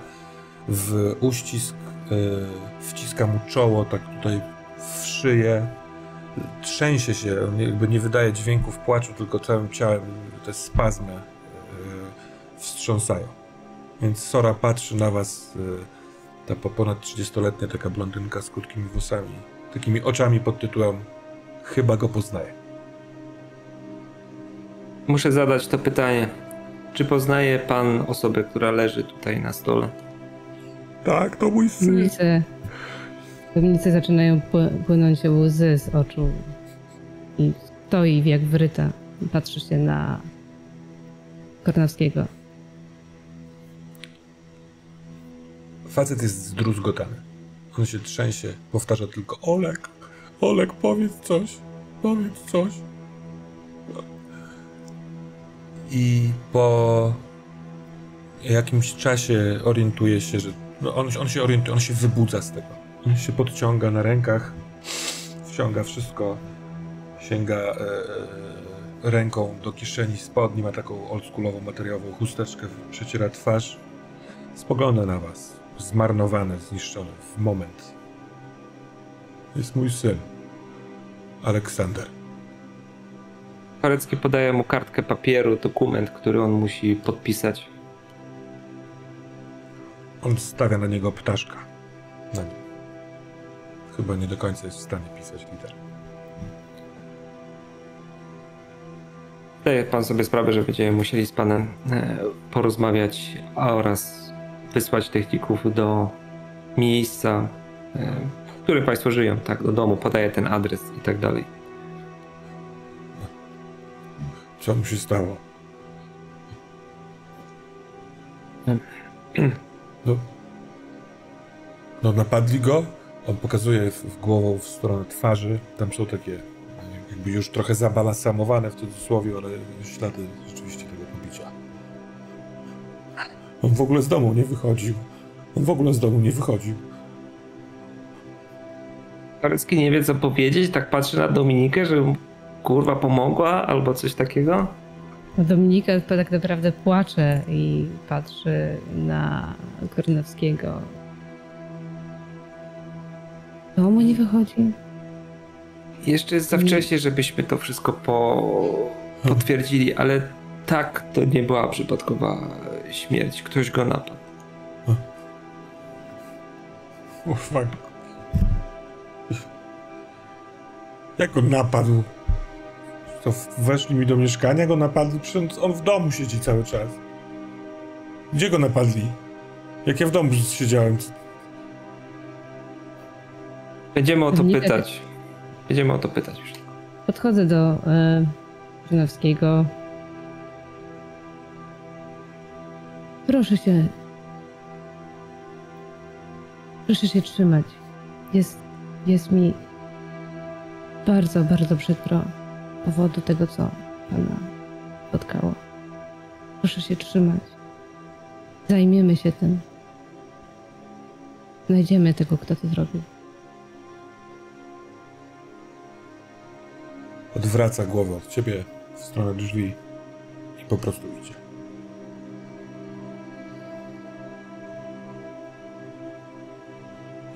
w uścisk, y, wciska mu czoło, tak tutaj w szyję, trzęsie się, on jakby nie wydaje dźwięków płaczu, tylko całym ciałem te spazmy y, wstrząsają. Więc Sora patrzy na was, ta po ponad 30-letnia taka blondynka z krótkimi włosami, takimi oczami pod tytułem Chyba go poznaję. Muszę zadać to pytanie. Czy poznaje pan osobę, która leży tutaj na stole? Tak, to mój syn. Domnicy, domnicy zaczynają pły- płynąć łzy z oczu i stoi jak wryta. Patrzy się na Kornawskiego. Facet jest zdruzgotany. On się trzęsie, powtarza tylko Olek, Olek, powiedz coś, powiedz coś. I po jakimś czasie orientuje się, że no on, on się orientuje, on się wybudza z tego. On się podciąga na rękach, ściąga wszystko, sięga e, e, ręką do kieszeni spodni, ma taką oldschoolową materiałową chusteczkę, przeciera twarz, spogląda na was, zmarnowany, zniszczony w moment. Jest mój syn, Aleksander. Parecki podaje mu kartkę papieru, dokument, który on musi podpisać. On stawia na niego ptaszka. Na nim. Chyba nie do końca jest w stanie pisać liter. Zdaje pan sobie sprawę, że będziemy musieli z panem e, porozmawiać oraz wysłać techników do miejsca, e, którym państwo żyją, tak, do domu, podaje ten adres i tak dalej. Co mu się stało? No, no napadli go. On pokazuje w, w głową w stronę twarzy. Tam są takie jakby już trochę zabalasamowane w cudzysłowie, ale ślady rzeczywiście tego pobicia. On w ogóle z domu nie wychodził. On w ogóle z domu nie wychodził. Parecki nie wie co powiedzieć, tak patrzy na Dominikę, że mu, kurwa pomogła albo coś takiego. Dominika tak naprawdę płacze i patrzy na Kornowskiego. Domu nie wychodzi? Jeszcze jest za wcześnie, żebyśmy to wszystko po... potwierdzili, ale tak, to nie była przypadkowa śmierć. Ktoś go napadł. O fuck. Jak on napadł? To weszli mi do mieszkania, go napadli, przecież on w domu siedzi cały czas. Gdzie go napadli? Jak ja w domu siedziałem. Będziemy o to pytać. Będziemy o to pytać już. Podchodzę do e. Proszę się. Proszę się trzymać. Jest, jest mi bardzo, bardzo przykro powodu tego, co pana spotkało. Proszę się trzymać. Zajmiemy się tym. Znajdziemy tego, kto to zrobił. Odwraca głowę od ciebie w stronę drzwi i po prostu idzie.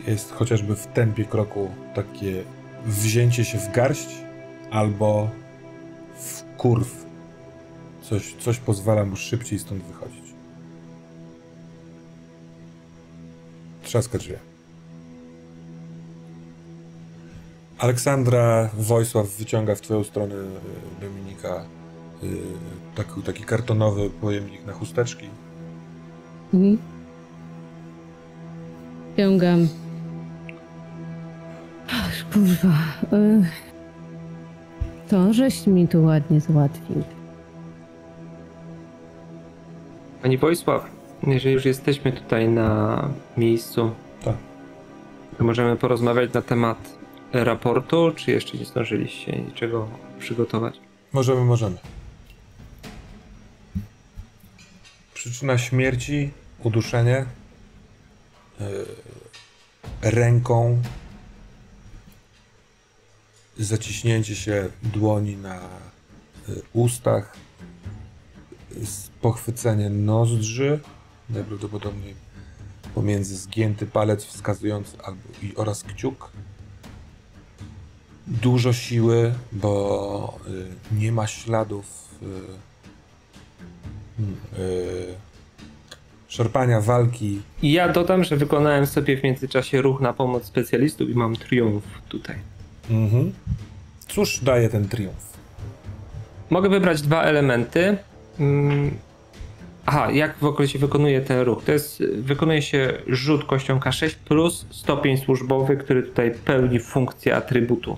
Jest chociażby w tempie kroku takie wzięcie się w garść albo w kurw. Coś, coś pozwala mu szybciej stąd wychodzić. Trzaska drzwi. Aleksandra Wojsław wyciąga w twoją stronę y, Dominika y, taki, taki kartonowy pojemnik na chusteczki. Mhm. Ciągam. Kurwa. To, żeś mi tu ładnie załatwił. Pani Wojsław, jeżeli już jesteśmy tutaj na miejscu, Tak. to możemy porozmawiać na temat raportu, czy jeszcze nie zdążyliście niczego przygotować? Możemy, możemy. Przyczyna śmierci, uduszenie yy, ręką, zaciśnięcie się dłoni na y, ustach, pochwycenie nozdrzy, najprawdopodobniej pomiędzy zgięty palec wskazujący albo i oraz kciuk. Dużo siły, bo y, nie ma śladów y, y, szarpania, walki. I ja dodam, że wykonałem sobie w międzyczasie ruch na pomoc specjalistów i mam triumf tutaj. Mhm. Cóż daje ten triumf? Mogę wybrać dwa elementy. Mm, Aha, jak w ogóle się wykonuje ten ruch? To jest, wykonuje się rzut kością K6 plus stopień służbowy, który tutaj pełni funkcję atrybutu.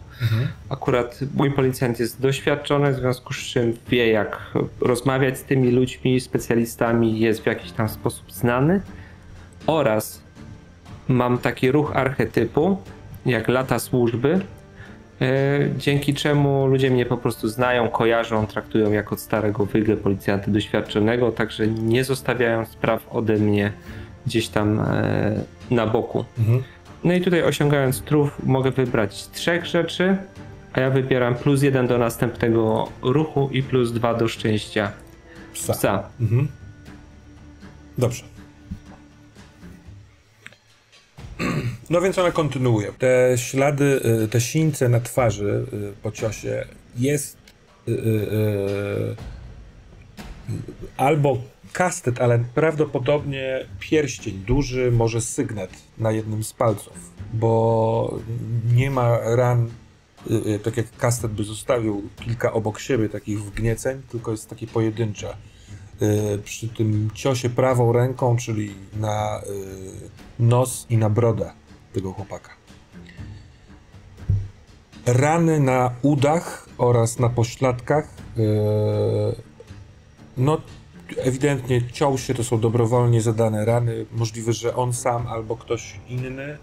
Akurat mój policjant jest doświadczony, w związku z czym wie jak rozmawiać z tymi ludźmi, specjalistami, jest w jakiś tam sposób znany. Oraz mam taki ruch archetypu, jak lata służby, dzięki czemu ludzie mnie po prostu znają, kojarzą, traktują jako starego wygle policjanta doświadczonego, także nie zostawiają spraw ode mnie gdzieś tam e, na boku. Mhm. No i tutaj osiągając truf mogę wybrać trzech rzeczy, a ja wybieram plus jeden do następnego ruchu i plus dwa do szczęścia Psa. psa. Mhm. Dobrze. No więc ona kontynuuje. Te ślady, y, te sińce na twarzy y, po ciosie jest y, y, y, albo kastet, ale prawdopodobnie pierścień duży, może sygnet na jednym z palców, bo nie ma ran, y, y, tak jak kastet by zostawił kilka obok siebie takich wgnieceń, tylko jest takie pojedyncze. Y, Przy tym ciosie prawą ręką, czyli na y, nos i na brodę tego chłopaka. Rany na udach oraz na pośladkach. y, No, ewidentnie ciął się, to są dobrowolnie zadane rany. Możliwe, że on sam albo ktoś inny.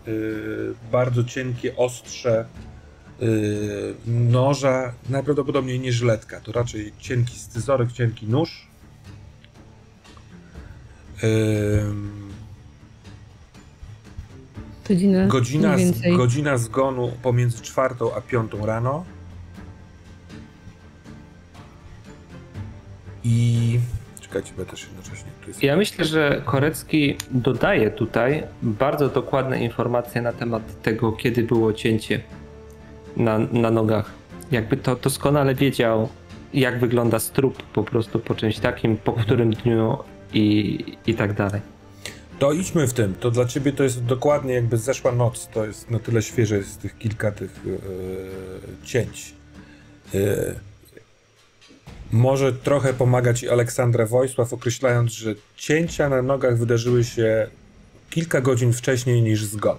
Bardzo cienkie ostrze noża, najprawdopodobniej nie żyletka, to raczej cienki scyzoryk, cienki nóż. Godzina, Godzina, z, godzina zgonu pomiędzy czwartą a piątą rano. I. Czekajcie, bo też jednocześnie tu jest. Ja myślę, że Korecki dodaje tutaj bardzo dokładne informacje na temat tego, kiedy było cięcie na, na nogach. Jakby to doskonale wiedział, jak wygląda strup po prostu po czymś takim, po którym dniu i, i tak dalej. To idźmy w tym. To dla ciebie to jest dokładnie jakby zeszła noc. To jest na tyle świeże jest tych kilka tych yy, cięć. Yy, może trochę pomaga ci Aleksandra Wojsław, określając, że cięcia na nogach wydarzyły się kilka godzin wcześniej niż zgon.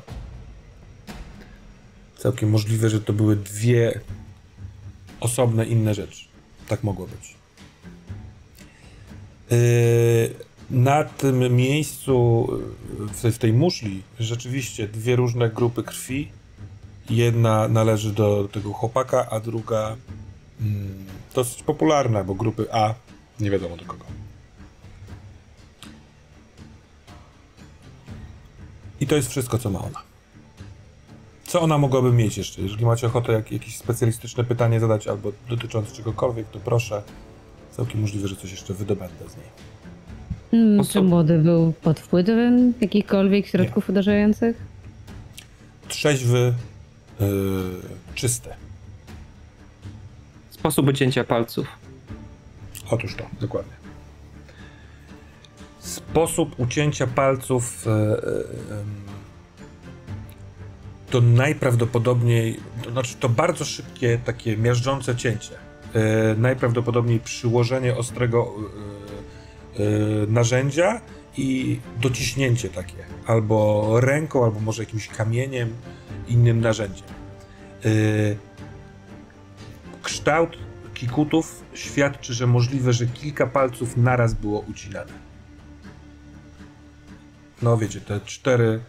Całkiem możliwe, że to były dwie osobne inne rzeczy. Tak mogło być. Yy, na tym miejscu, w, tej muszli, rzeczywiście dwie różne grupy krwi. Jedna należy do tego chłopaka, a druga mm, dosyć popularna, bo grupy A nie wiadomo do kogo. I to jest wszystko, co ma ona. Co ona mogłaby mieć jeszcze? Jeżeli macie ochotę jak, jakieś specjalistyczne pytanie zadać albo dotyczące czegokolwiek, to proszę. Całkiem możliwe, że coś jeszcze wydobędę z niej. Mm, Oso- Czy młody był pod wpływem jakichkolwiek środków uderzających? Trzeźwy, yy, czysty. Sposób ucięcia palców. Otóż to, dokładnie. Sposób ucięcia palców e, em, to najprawdopodobniej, to znaczy to bardzo szybkie, takie miażdżące cięcie. E, najprawdopodobniej przyłożenie ostrego e, e, narzędzia i dociśnięcie takie. Albo ręką, albo może jakimś kamieniem, innym narzędziem. Kształt kikutów świadczy, że możliwe, że kilka palców naraz było ucinane. No wiecie, te cztery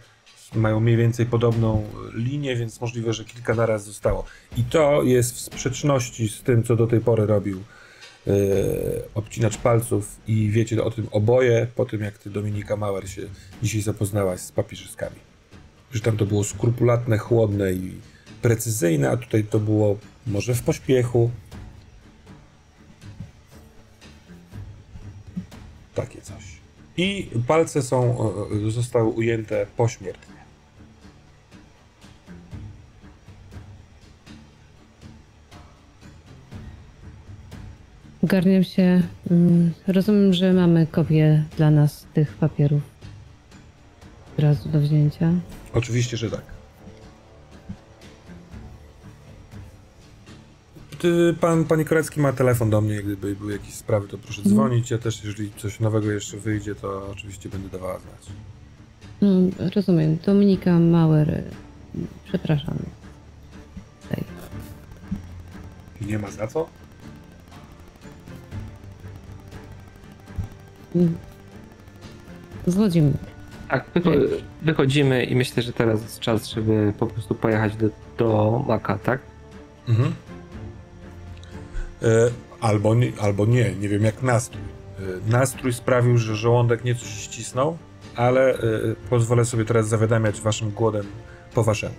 mają mniej więcej podobną linię, więc możliwe, że kilka naraz zostało. I to jest w sprzeczności z tym, co do tej pory robił yy, obcinacz palców i wiecie o tym oboje, po tym jak ty Dominika Mauer się dzisiaj zapoznałaś z papieżyskami. Że tam to było skrupulatne, chłodne i precyzyjne, a tutaj to było może w pośpiechu. Takie coś. I palce są, e, zostały ujęte pośmiertnie. Ogarniam się. Mm, Rozumiem, że mamy kopię dla nas tych papierów. Od razu do wzięcia. Oczywiście, że tak. Ty, pan, panie Korecki ma telefon do mnie, gdyby były jakieś sprawy, to proszę dzwonić. Ja też, jeżeli coś nowego jeszcze wyjdzie, to oczywiście będę dawała znać. No, rozumiem. Dominika Mauer. Przepraszam. Tutaj. Nie ma za co? Zwodzimy. Tak, wycho- wychodzimy i myślę, że teraz jest czas, żeby po prostu pojechać do, do Maka, tak? Mhm. E, albo, nie, albo nie, nie wiem jak nastrój. E, nastrój sprawił, że żołądek nieco się ścisnął, ale e, pozwolę sobie teraz zawiadamiać waszym głodem po waszemu.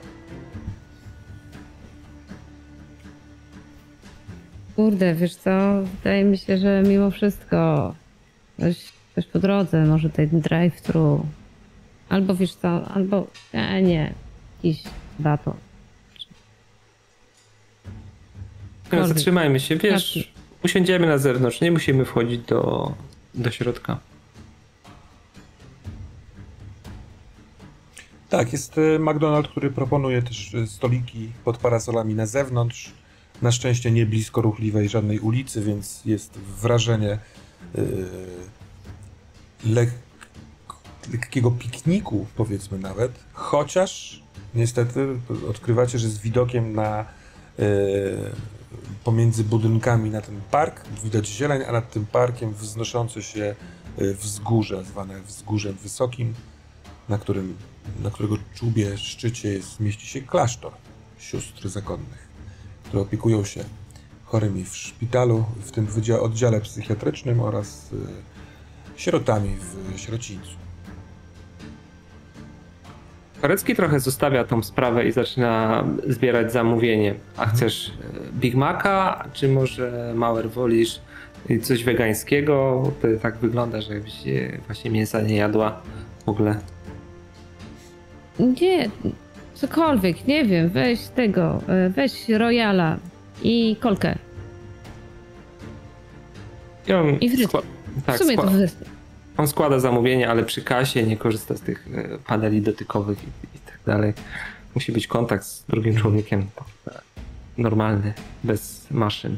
Kurde, wiesz co? Wydaje mi się, że mimo wszystko coś, coś po drodze, może ten drive-thru. Albo wiesz co, albo e, nie, jakiś baton. No, zatrzymajmy się, wiesz, Jaki? usiądziemy na zewnątrz, nie musimy wchodzić do, do środka. Tak, jest e, McDonald's, który proponuje też e, stoliki pod parasolami na zewnątrz. Na szczęście nie blisko ruchliwej żadnej ulicy, więc jest wrażenie lek, lekkiego pikniku, powiedzmy nawet. Chociaż niestety odkrywacie, że z widokiem na yy, pomiędzy budynkami na ten park widać zieleń, a nad tym parkiem wznoszące się yy, wzgórze, zwane wzgórzem wysokim, na, którym, na którego czubie, szczycie jest, mieści się klasztor sióstr zakonnych, które opiekują się chorymi w szpitalu, w tym oddziale psychiatrycznym oraz y, sierotami w sierocińcu. Korecki trochę zostawia tą sprawę i zaczyna zbierać zamówienie. A chcesz e, Big Maca, czy może Mauer wolisz coś wegańskiego? To tak wygląda, że jakbyś właśnie mięsa nie jadła w ogóle. Nie, cokolwiek, nie wiem, weź tego, weź Royala i kolkę. I on, I skła- W tak, sumie to wystarczy. on składa zamówienie, ale przy kasie nie korzysta z tych e, paneli dotykowych i, i tak dalej. Musi być kontakt z drugim człowiekiem e, normalny, bez maszyn.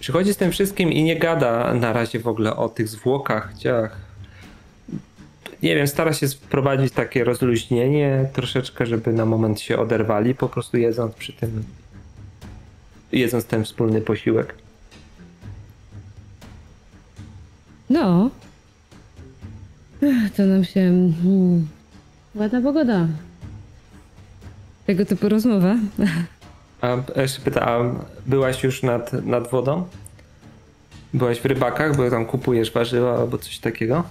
Przychodzi z tym wszystkim i nie gada na razie w ogóle o tych zwłokach, ciach. Nie wiem, stara się wprowadzić takie rozluźnienie troszeczkę, żeby na moment się oderwali, po prostu jedząc przy tym, jedząc ten wspólny posiłek. No. To nam się... Hmm, ładna pogoda. Tego typu rozmowa. A jeszcze pyta, a byłaś już nad, nad wodą? Byłaś w rybakach, bo tam kupujesz warzywa albo coś takiego?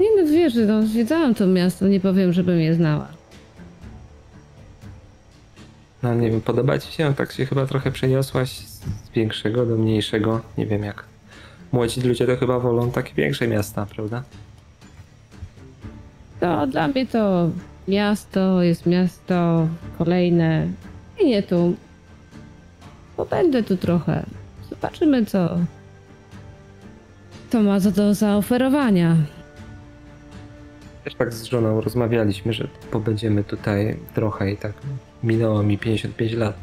Nie no, wiesz, no, zwiedzałam to miasto, nie powiem, żebym je znała. No nie wiem, podoba ci się? Tak się chyba trochę przeniosłaś z większego do mniejszego. Nie wiem jak. Młodzi ludzie to chyba wolą takie większe miasta, prawda? To dla mnie to miasto jest miasto kolejne. I nie tu. Pobędę tu trochę. Zobaczymy, co. Co ma to do zaoferowania. Też tak z żoną rozmawialiśmy, że pobędziemy tutaj trochę i tak minęło mi 55 lat.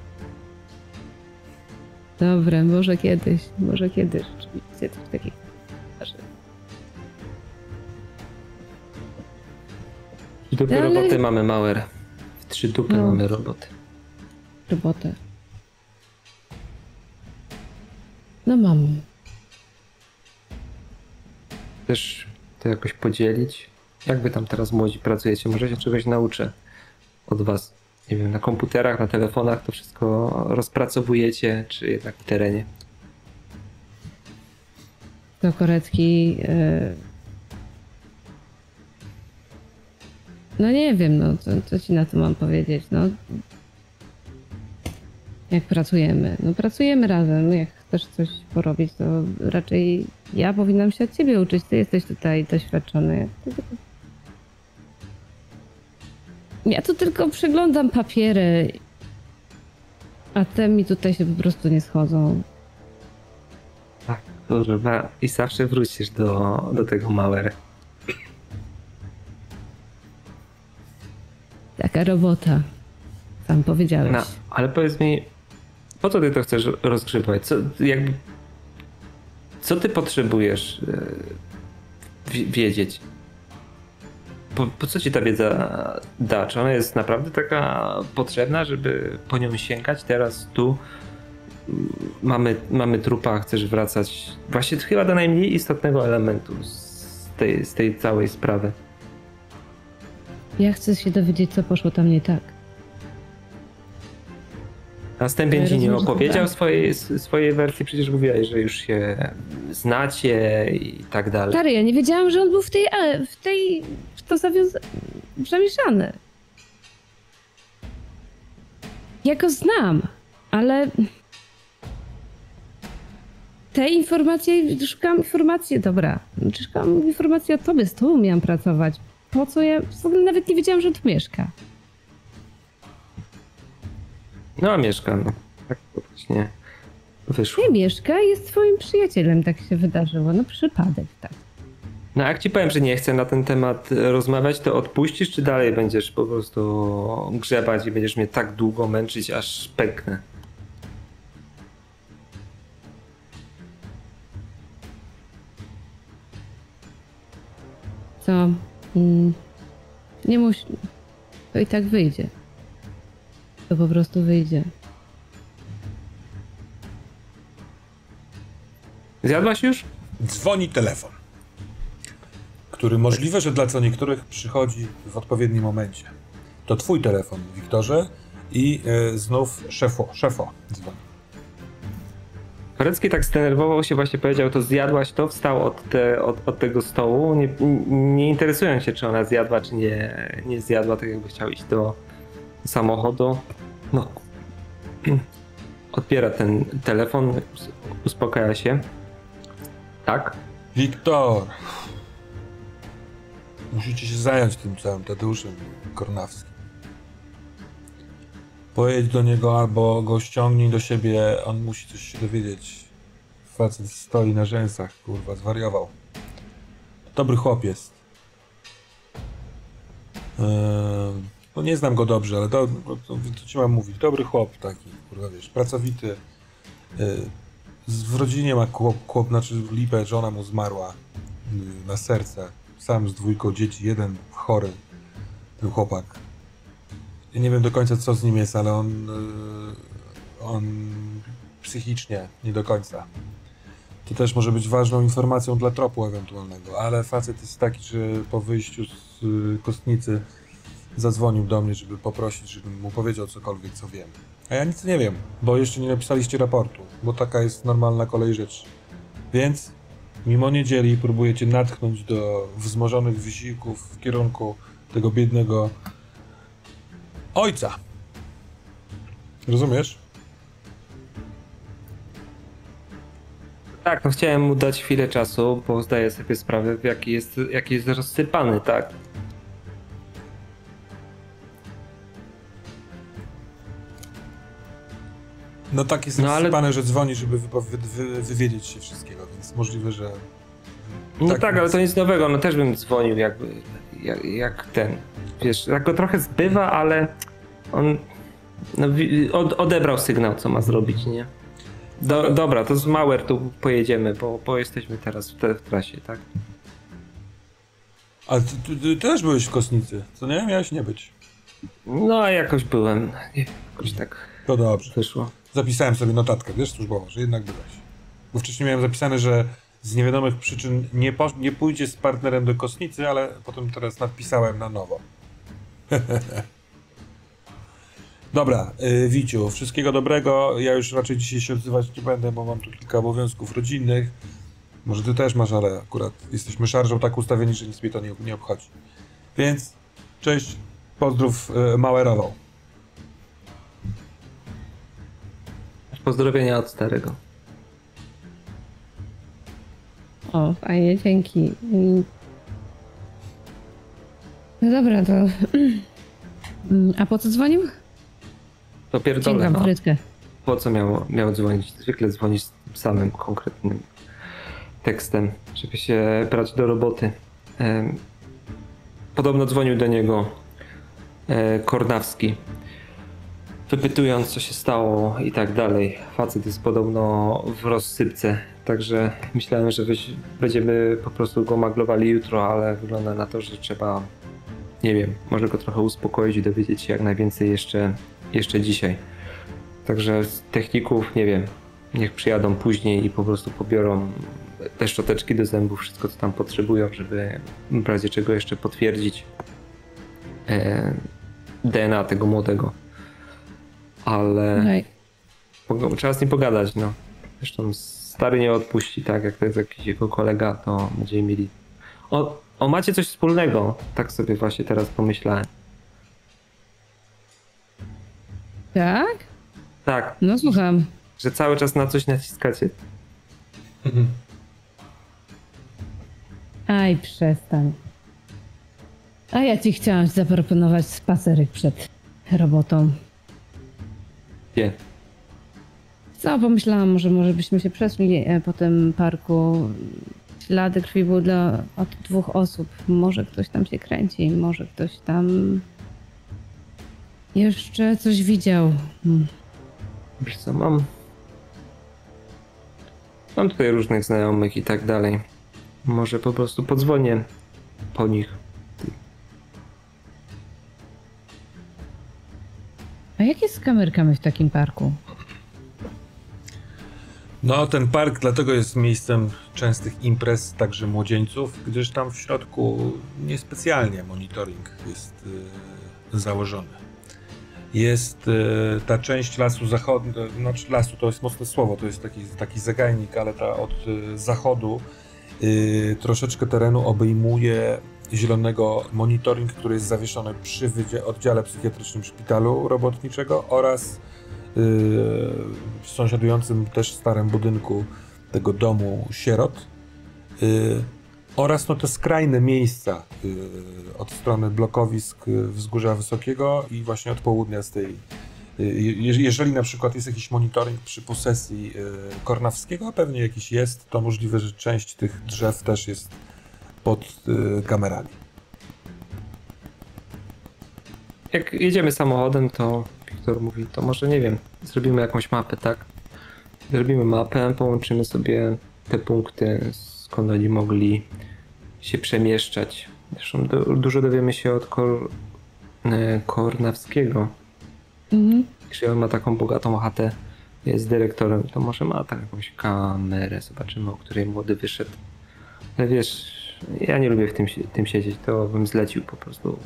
Dobre, może kiedyś, może kiedyś rzeczywiście coś takiego. wydarzy. I dupy Ale- roboty mamy małe. W trzy dupy No. mamy roboty. Robotę. No mam. Też to jakoś podzielić. Jak wy tam teraz młodzi pracujecie? Może się czegoś nauczę od was. Nie wiem, na komputerach, na telefonach to wszystko rozpracowujecie, czy jednak w terenie? To Korecki. e, No nie wiem, no co, co ci na to mam powiedzieć. No. Jak pracujemy? No pracujemy razem. Jak chcesz coś porobić, to raczej ja powinnam się od ciebie uczyć. Ty jesteś tutaj doświadczony. Ty tylko- Ja tu tylko przeglądam papiery, a te mi tutaj się po prostu nie schodzą. Tak, kurwa. I zawsze wrócisz do, do tego Mauer. Taka robota. Sam powiedziałeś. No, ale powiedz mi, po co ty to chcesz rozgrzewać? Co, jakby, co ty potrzebujesz wi- wiedzieć? Po, po co ci ta wiedza da? Czy ona jest naprawdę taka potrzebna, żeby po nią sięgać teraz tu? Mm, Mamy, mamy trupa, chcesz wracać właśnie chyba do najmniej istotnego elementu z tej, z tej całej sprawy. Ja chcę się dowiedzieć, co poszło tam nie tak. Następnie ci nie opowiedział tak. swojej, swojej wersji, przecież mówiłeś, że już się znacie i tak dalej. Stary, ja nie wiedziałam, że on był w tej, e, w tej, w to zawiązany. zamieszane. Ja go znam, ale te informacje, szukam informacji, dobra, szukam informacji o tobie, z tobą miałam pracować. Po co ja, w ogóle nawet nie wiedziałam, że tu mieszka. No a mieszka, no. Tak właśnie wyszło. Nie mieszka, jest twoim przyjacielem, tak się wydarzyło, no przypadek, tak. No jak ci powiem, że nie chcę na ten temat rozmawiać, to odpuścisz, czy dalej będziesz po prostu grzebać i będziesz mnie tak długo męczyć, aż pęknę? Co? Mm, nie musi. To i tak wyjdzie. To po prostu wyjdzie. Zjadłaś już? Dzwoni telefon, który możliwe, że dla co niektórych przychodzi w odpowiednim momencie. To twój telefon, Wiktorze, i e, znów szefo, szefo dzwoni. Korecki tak zdenerwował się, właśnie powiedział, to zjadłaś to, wstał od, te, od, od tego stołu, nie, nie interesując się, czy ona zjadła, czy nie, nie zjadła, tak jakby chciał iść do samochodu. No. Odbiera ten telefon, uspokaja się. Tak? Wiktor! Musicie się zająć tym całym Tadeuszem Kornawskim. Pojedź do niego albo go ściągnij do siebie, on musi coś się dowiedzieć. Facet stoi na rzęsach, kurwa, zwariował. Dobry chłop jest. No nie znam go dobrze, ale to, to, to, ci mam mówić. Dobry chłop taki, kurwa, wiesz, pracowity. Z- w rodzinie ma kłop, kłop, znaczy lipę, żona mu zmarła y, na serce. Sam z dwójką dzieci, jeden chory, ten chłopak. Ja nie wiem do końca co z nim jest, ale on, y, on psychicznie nie do końca. To też może być ważną informacją dla tropu ewentualnego, ale facet jest taki, że po wyjściu z y, kostnicy zadzwonił do mnie, żeby poprosić, żebym mu powiedział cokolwiek, co wiem. A ja nic nie wiem, bo jeszcze nie napisaliście raportu, bo taka jest normalna kolej rzeczy. Więc mimo niedzieli próbujecie natchnąć do wzmożonych wysiłków w kierunku tego biednego ojca. Rozumiesz? Tak, no chciałem mu dać chwilę czasu, bo zdaję sobie sprawę, w jaki jest, jaki jest rozsypany, tak. No tak jest No, ale- że dzwoni, żeby wy, wy, wywiedzieć się wszystkiego, więc możliwe, że... No Tak, tak, ale to nic nowego, no też bym dzwonił jakby, jak, jak ten, wiesz, tak go trochę zbywa, ale on no, od, odebrał sygnał, co ma zrobić, nie? Do, dobra, to z Mauer tu pojedziemy, bo, bo jesteśmy teraz w, te, w trasie, tak? Ale ty, ty, ty też byłeś w kostnicy, co nie? Miałeś nie być. No jakoś byłem, jakoś tak To dobrze. wyszło. Zapisałem sobie notatkę, wiesz, służbowo, że jednak byłeś. Bo wcześniej miałem zapisane, że z niewiadomych przyczyn nie, posz- nie pójdzie z partnerem do kostnicy, ale potem teraz napisałem na nowo. Dobra, y, Wiciu, wszystkiego dobrego. Ja już raczej dzisiaj się odzywać nie będę, bo mam tu kilka obowiązków rodzinnych. Może ty też masz, ale akurat jesteśmy szarżą tak ustawieni, że nic mnie to nie, nie obchodzi. Więc cześć, pozdrów y, Mauerową. Pozdrowienia od starego. O, fajnie, dzięki. No dobra, to... A po co dzwonił? To pierdolę, no. Po co miał, miał dzwonić? Zwykle dzwonić z tym samym konkretnym tekstem, żeby się brać do roboty. Podobno dzwonił do niego e, Kornawski, wypytując co się stało i tak dalej. Facet jest podobno w rozsypce, także myślałem, że będziemy po prostu go maglowali jutro, ale wygląda na to, że trzeba, nie wiem, może go trochę uspokoić i dowiedzieć się jak najwięcej jeszcze, jeszcze dzisiaj. Także z techników, nie wiem, niech przyjadą później i po prostu pobiorą te szczoteczki do zębów, wszystko co tam potrzebują, żeby w razie czego jeszcze potwierdzić e, DNA tego młodego. Ale pogo- trzeba z nim pogadać, no. Zresztą stary nie odpuści, tak? Jak to jest jakiś jego kolega, to będziemy mieli. On, O, macie coś wspólnego. Tak sobie właśnie teraz pomyślałem. Tak? Tak, No słucham. że cały czas na coś naciskacie. Aj, przestań. A ja ci chciałam zaproponować spacerek przed robotą. Gdzie? Co, pomyślałam, może, może byśmy się przeszli e, po tym parku. Ślady krwi były dla, od dwóch osób. Może ktoś tam się kręci, może ktoś tam jeszcze coś widział. Hmm. Wiesz co, mam... Mam tutaj różnych znajomych i tak dalej. Może po prostu podzwonię po nich. Kamerkami w takim parku? No, ten park dlatego jest miejscem częstych imprez, także młodzieńców, gdyż tam w środku niespecjalnie monitoring jest y, założony. Jest y, ta część lasu zachodniego, znaczy lasu to jest mocne słowo, to jest taki, taki zagajnik, ale ta od y, zachodu troszeczkę terenu obejmuje zielonego monitoring, który jest zawieszony przy oddziale psychiatrycznym szpitalu robotniczego oraz w sąsiadującym też starym budynku tego domu sierot y, oraz no te skrajne miejsca y, od strony blokowisk Wzgórza Wysokiego i właśnie od południa z tej je- jeżeli na przykład jest jakiś monitoring przy posesji Kornawskiego, a pewnie jakiś jest, to możliwe, że część tych drzew też jest pod y, kamerami. Jak jedziemy samochodem, to Wiktor mówi, to może nie wiem, zrobimy jakąś mapę, tak? Zrobimy mapę, połączymy sobie te punkty, skąd oni mogli się przemieszczać. Zresztą du- dużo dowiemy się od Kor... e, Kornawskiego. Mhm. Jeśli on ma taką bogatą chatę, jest dyrektorem, to może ma tam jakąś kamerę, zobaczymy, o której młody wyszedł. Ale wiesz, ja nie lubię w tym, tym siedzieć, to bym zlecił po prostu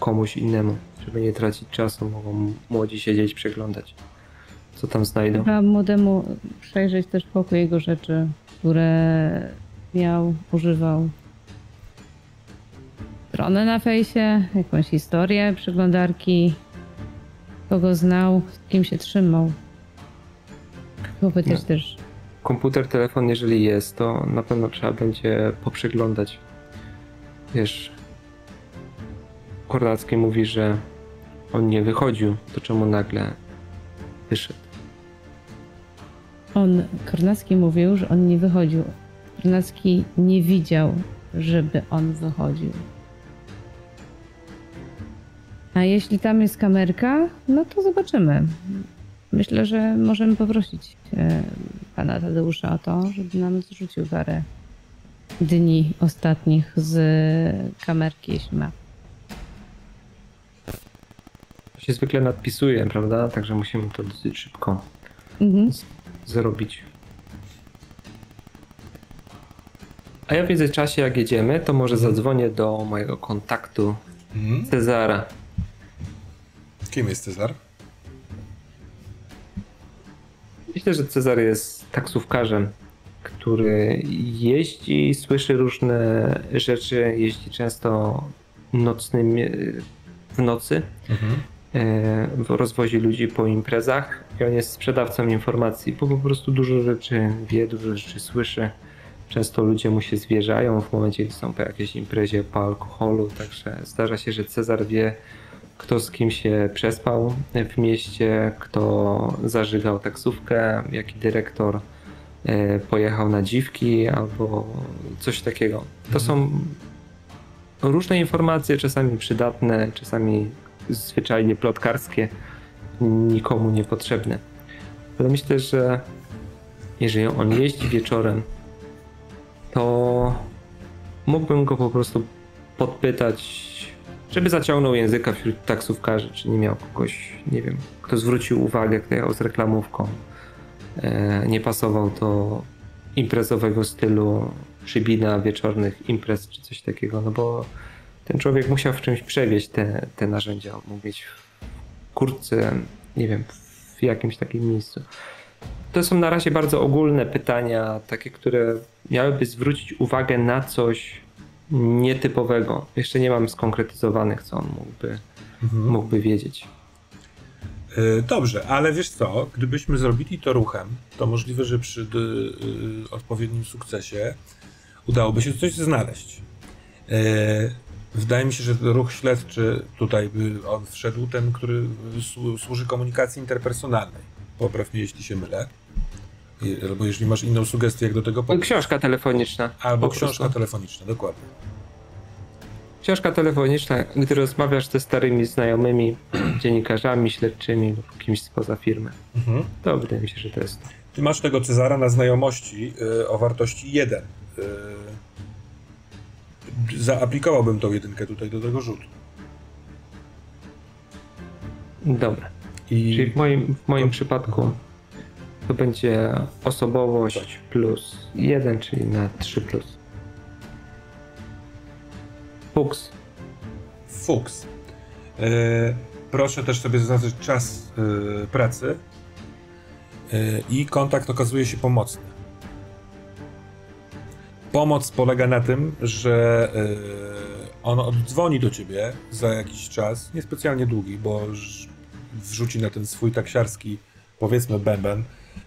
komuś innemu, żeby nie tracić czasu, mogą młodzi siedzieć, przeglądać, co tam znajdą. Trzeba młodemu przejrzeć też pokój jego rzeczy, które miał, używał. Stronę na fejsie, jakąś historię przeglądarki, kogo znał, z kim się trzymał. Powiedzieć No. też, Komputer, telefon, jeżeli jest, to na pewno trzeba będzie poprzeglądać. Wiesz, Kornacki mówi, że on nie wychodził, to czemu nagle wyszedł? on, Kornacki mówił, że on nie wychodził. Kornacki nie widział, żeby on wychodził. A jeśli tam jest kamerka, no to zobaczymy. Myślę, że możemy poprosić e, pana Tadeusza o to, żeby nam zrzucił parę dni ostatnich z kamerki, jeśli ma. To się zwykle nadpisuje, prawda? Także musimy to dosyć szybko Mhm. zrobić. A ja w międzyczasie, jak jedziemy, to może zadzwonię do mojego kontaktu Mhm. Cezara. Kim jest Cezar? Myślę, że Cezar jest taksówkarzem, który jeździ, słyszy różne rzeczy, jeździ często nocnym, w nocy, Mhm. e, rozwozi ludzi po imprezach i on jest sprzedawcą informacji, bo po prostu dużo rzeczy wie, dużo rzeczy słyszy. Często ludzie mu się zwierzają w momencie, gdy są po jakiejś imprezie, po alkoholu, także zdarza się, że Cezar wie, kto z kim się przespał w mieście, kto zażygał taksówkę, jaki dyrektor e, pojechał na dziwki albo coś takiego. To są różne informacje, czasami przydatne, czasami zwyczajnie plotkarskie, nikomu niepotrzebne. Ale myślę, że jeżeli on jeździ wieczorem, to mógłbym go po prostu podpytać, żeby zaciągnął języka wśród taksówkarzy, czy nie miał kogoś, nie wiem, kto zwrócił uwagę, kto jechał z reklamówką. E, nie pasował do imprezowego stylu przybina wieczornych imprez, czy coś takiego, no bo ten człowiek musiał w czymś przewieźć te, te narzędzia. Mógł mieć w kurtce, nie wiem, w jakimś takim miejscu. To są na razie bardzo ogólne pytania, takie, które miałyby zwrócić uwagę na coś, nietypowego. Jeszcze nie mam skonkretyzowanych, co on mógłby, mógłby wiedzieć. E, Dobrze, ale wiesz co, gdybyśmy zrobili to ruchem, to możliwe, że przy d- y, odpowiednim sukcesie udałoby się coś znaleźć. E, Wydaje mi się, że ruch śledczy tutaj by on wszedł, ten, który słu- służy komunikacji interpersonalnej. Popraw mnie, jeśli się mylę. Albo jeśli masz inną sugestię, jak do tego podejść. Książka telefoniczna. Albo książka telefoniczna, dokładnie. Książka telefoniczna, gdy rozmawiasz ze starymi znajomymi, dziennikarzami, śledczymi lub kimś spoza firmy. Mhm. To wydaje mi się, że to jest. Ty masz tego Cezara na znajomości y, o wartości 1. Y, zaaplikowałbym tą jedynkę tutaj do tego rzutu. Dobra. I Czyli w moim, w moim To- przypadku to będzie osobowość plus 1, czyli na 3 plus. Fuks. fuks. Y, proszę też sobie zaznaczyć czas y, pracy. Y, I kontakt okazuje się pomocny. Pomoc polega na tym, że on oddzwoni do ciebie za jakiś czas, niespecjalnie długi, bo wrzuci na ten swój taksiarski, powiedzmy, bęben,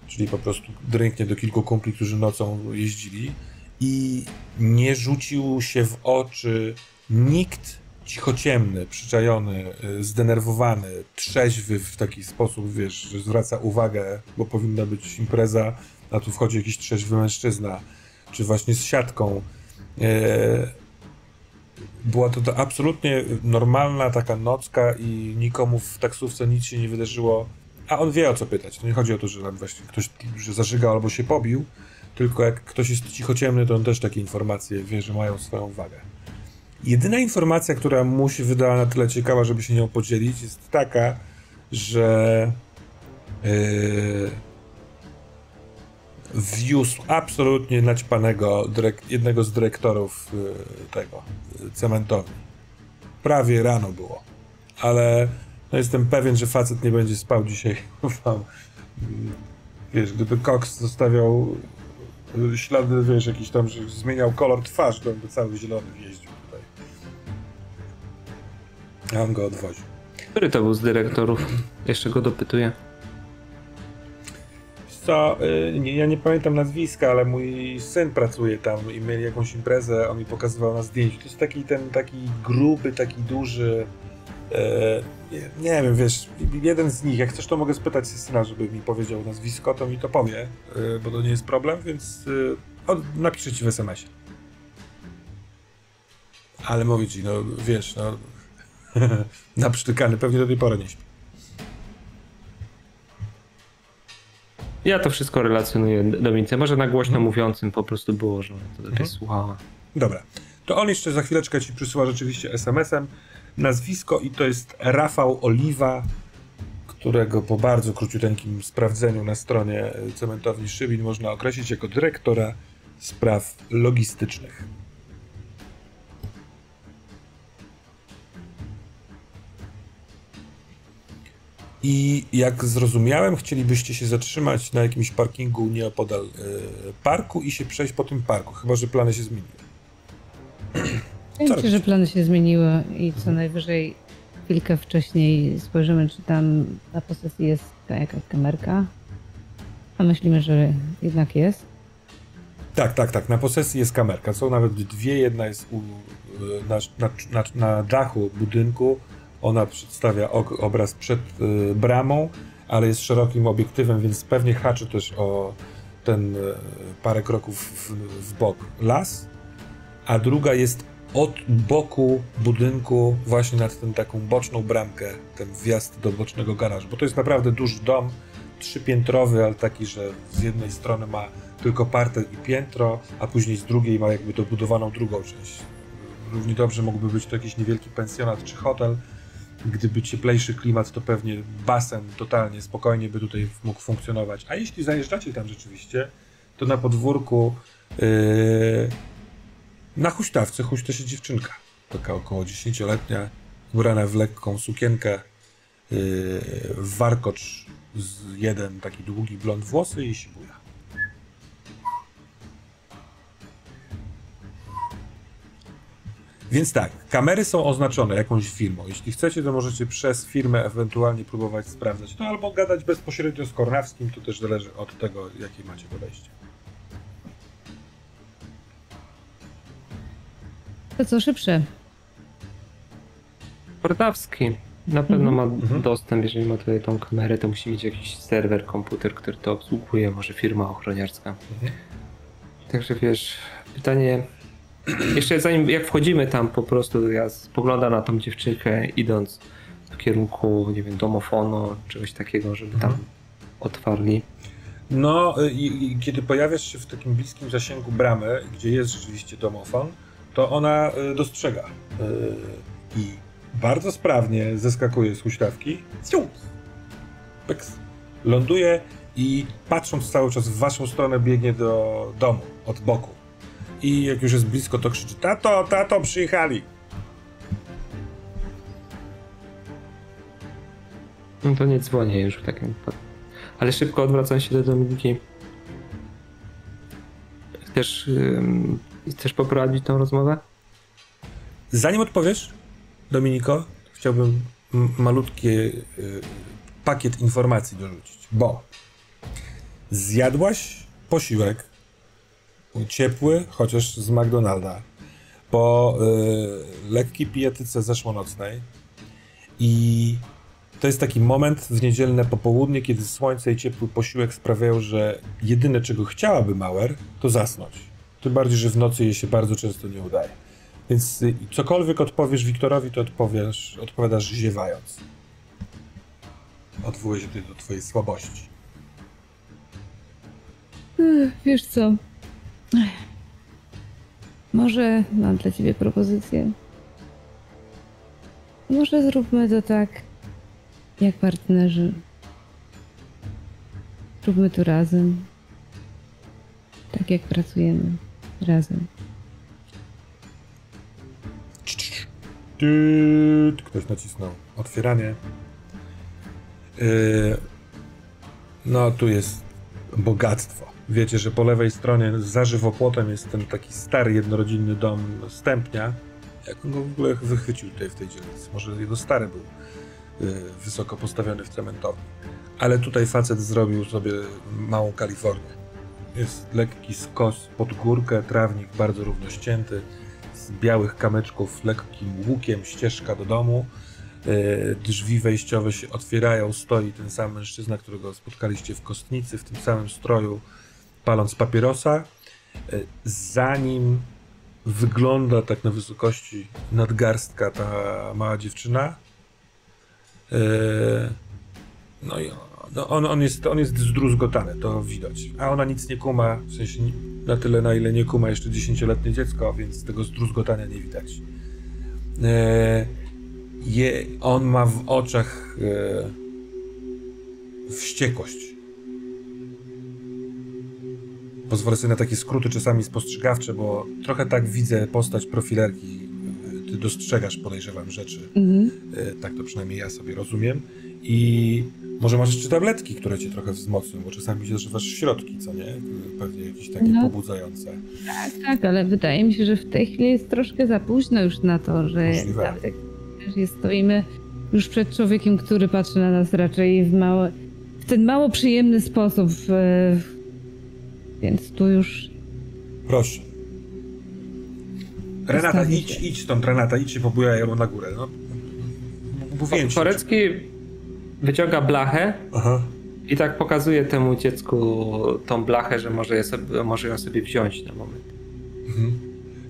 czyli po prostu dręknie do kilku kumpli, którzy nocą jeździli i nie rzucił się w oczy nikt cichociemny, przyczajony, y, zdenerwowany, trzeźwy w taki sposób, wiesz, że zwraca uwagę, bo powinna być impreza, a tu wchodzi jakiś trzeźwy mężczyzna, czy właśnie z siatką. E, Była to, to absolutnie normalna taka nocka i nikomu w taksówce nic się nie wydarzyło, a on wie o co pytać. To nie chodzi o to, że właśnie ktoś że zażygał albo się pobił, tylko jak ktoś jest cichociemny, to on też takie informacje wie, że mają swoją wagę. Jedyna informacja, która mu się wydała na tyle ciekawa, żeby się nią podzielić, jest taka, że yy, wiózł absolutnie naćpanego jednego z dyrektorów yy, tego yy, cementowni. Prawie rano było, ale no jestem pewien, że facet nie będzie spał dzisiaj. Wiesz, gdyby Cox zostawiał y, ślady, wiesz, jakiś tam, że zmieniał kolor twarz, to by cały zielony jeździł tutaj. A on go odwoził. Który to był z dyrektorów? Jeszcze go dopytuję. Co, y, nie, ja nie pamiętam nazwiska, ale mój syn pracuje tam i mieli jakąś imprezę, on mi pokazywał na zdjęciu. To jest taki ten, taki gruby, taki duży, e, nie, nie wiem, wiesz, jeden z nich, jak chcesz to mogę spytać syna, żeby mi powiedział nazwisko, to mi to powie, e, bo to nie jest problem, więc e, on napiszę ci w SMS-ie. Ale mówię ci, no wiesz, no naprztykany, pewnie do tej pory nie śpi. Ja to wszystko relacjonuję do Dominice. Może na głośno mówiącym po prostu było, że to lepiej słuchała. Dobra. To on jeszcze za chwileczkę ci przysyła rzeczywiście SMS-em nazwisko i to jest Rafał Oliwa, którego po bardzo króciuteńkim sprawdzeniu na stronie cementowni Szybin można określić jako dyrektora spraw logistycznych. I jak zrozumiałem, chcielibyście się zatrzymać na jakimś parkingu nieopodal e, parku i się przejść po tym parku, chyba że plany się zmieniły. Się, że plany się zmieniły i co najwyżej chwilkę wcześniej spojrzymy, czy tam na posesji jest ta jakaś kamerka. A myślimy, że jednak jest. Tak, tak, tak. Na posesji jest kamerka. Są nawet dwie. Jedna jest u, na, na, na, dachu budynku. Ona przedstawia obraz przed y, bramą, ale jest szerokim obiektywem, więc pewnie haczy też o ten y, parę kroków w, w bok las. A druga jest od boku budynku, właśnie nad tym taką boczną bramkę, ten wjazd do bocznego garażu, bo to jest naprawdę duży dom, trzypiętrowy, ale taki, że z jednej strony ma tylko parter i piętro, a później z drugiej ma jakby dobudowaną drugą część. Równie dobrze mógłby być to jakiś niewielki pensjonat czy hotel. Gdyby cieplejszy klimat, to pewnie basen totalnie spokojnie by tutaj mógł funkcjonować. A jeśli zajeżdżacie tam rzeczywiście, to na podwórku yy, na huśtawce huśta się dziewczynka. Taka około 10-letnia, ubrana w lekką sukienkę, yy, warkocz z jeden taki długi blond włosy i sibuja. Więc tak, kamery są oznaczone jakąś firmą. Jeśli chcecie, to możecie przez firmę ewentualnie próbować sprawdzać. No albo gadać bezpośrednio z Kornawskim, to też zależy od tego, jakie macie podejście. To co szybsze. Portawski na pewno ma Mhm. dostęp, jeżeli ma tutaj tą kamerę, to musi mieć jakiś serwer, komputer, który to obsługuje, może firma ochroniarska. Mhm. Także wiesz, pytanie, jeszcze zanim jak wchodzimy tam po prostu, ja spoglądam na tą dziewczynkę idąc w kierunku, nie wiem, domofonu, czegoś takiego, żeby tam Mhm. otwarli. No i, i kiedy pojawiasz się w takim bliskim zasięgu bramy, gdzie jest rzeczywiście domofon, ona y, dostrzega. Y, I bardzo sprawnie zeskakuje z huśtawki. Pyks. Ląduje i patrząc cały czas w waszą stronę biegnie do domu od boku. I jak już jest blisko, to krzyczy: Tato, tato, przyjechali! No to nie dzwonię już w takim. Ale szybko odwracam się do Dominiki. Chcesz, ym, chcesz poprowadzić tą rozmowę? Zanim odpowiesz, Dominiko, chciałbym malutki y, pakiet informacji dorzucić, bo zjadłaś posiłek ciepły, chociaż z McDonalda, po y, lekkiej pijatyce zeszłonocnej i to jest taki moment w niedzielne popołudnie, kiedy słońce i ciepły posiłek sprawiają, że jedyne czego chciałaby Mauer, to zasnąć. Tym bardziej, że w nocy jej się bardzo często nie udaje. Więc y, cokolwiek odpowiesz Wiktorowi, to odpowiesz, odpowiadasz ziewając. Odwołuję się do twojej słabości. Wiesz co? Może mam dla ciebie propozycję. Może zróbmy to tak, jak partnerzy. Zróbmy to razem. Tak jak pracujemy. Razem. Ktoś nacisnął otwieranie. Yy, no, tu jest bogactwo. Wiecie, że po lewej stronie za żywopłotem jest ten taki stary, jednorodzinny dom Stępnia. Jak on go w ogóle wychwycił tutaj w tej dzielnicy? Może jego stary był yy, wysoko postawiony w cementowni. Ale tutaj facet zrobił sobie małą Kalifornię. Jest lekki skos pod górkę, trawnik bardzo równo ścięty z białych kamyczków lekkim łukiem ścieżka do domu. E, Drzwi wejściowe się otwierają, stoi ten sam mężczyzna, którego spotkaliście w kostnicy, w tym samym stroju, paląc papierosa. E, Za nim wygląda tak na wysokości nadgarstka ta mała dziewczyna. E, No i no on, on, jest, on jest zdruzgotany, to widać. A ona nic nie kuma, w sensie na tyle, na ile nie kuma jeszcze dziesięcioletnie dziecko, więc tego zdruzgotania nie widać. E, je, on ma w oczach e, wściekłość. Pozwolę sobie na takie skróty czasami spostrzegawcze, bo trochę tak widzę postać profilerki. Ty dostrzegasz, podejrzewam, rzeczy. Mhm. E, Tak to przynajmniej ja sobie rozumiem. I może masz jeszcze tabletki, które cię trochę wzmocnią, bo czasami zażywasz środki, co nie? Pewnie jakieś takie No. pobudzające. Tak, tak, ale wydaje mi się, że w tej chwili jest troszkę za późno już na to, że nawet jak też jest, stoimy już przed człowiekiem, który patrzy na nas raczej w, mało, w ten mało przyjemny sposób. Więc tu już Proszę. Renata, idź, idź stąd, Renata, idź się pobujaj ją na górę. No, mówiłem ci. Wyciąga blachę Aha. i tak pokazuje temu dziecku tą blachę, że może, je sobie, może ją sobie wziąć na moment. Mhm.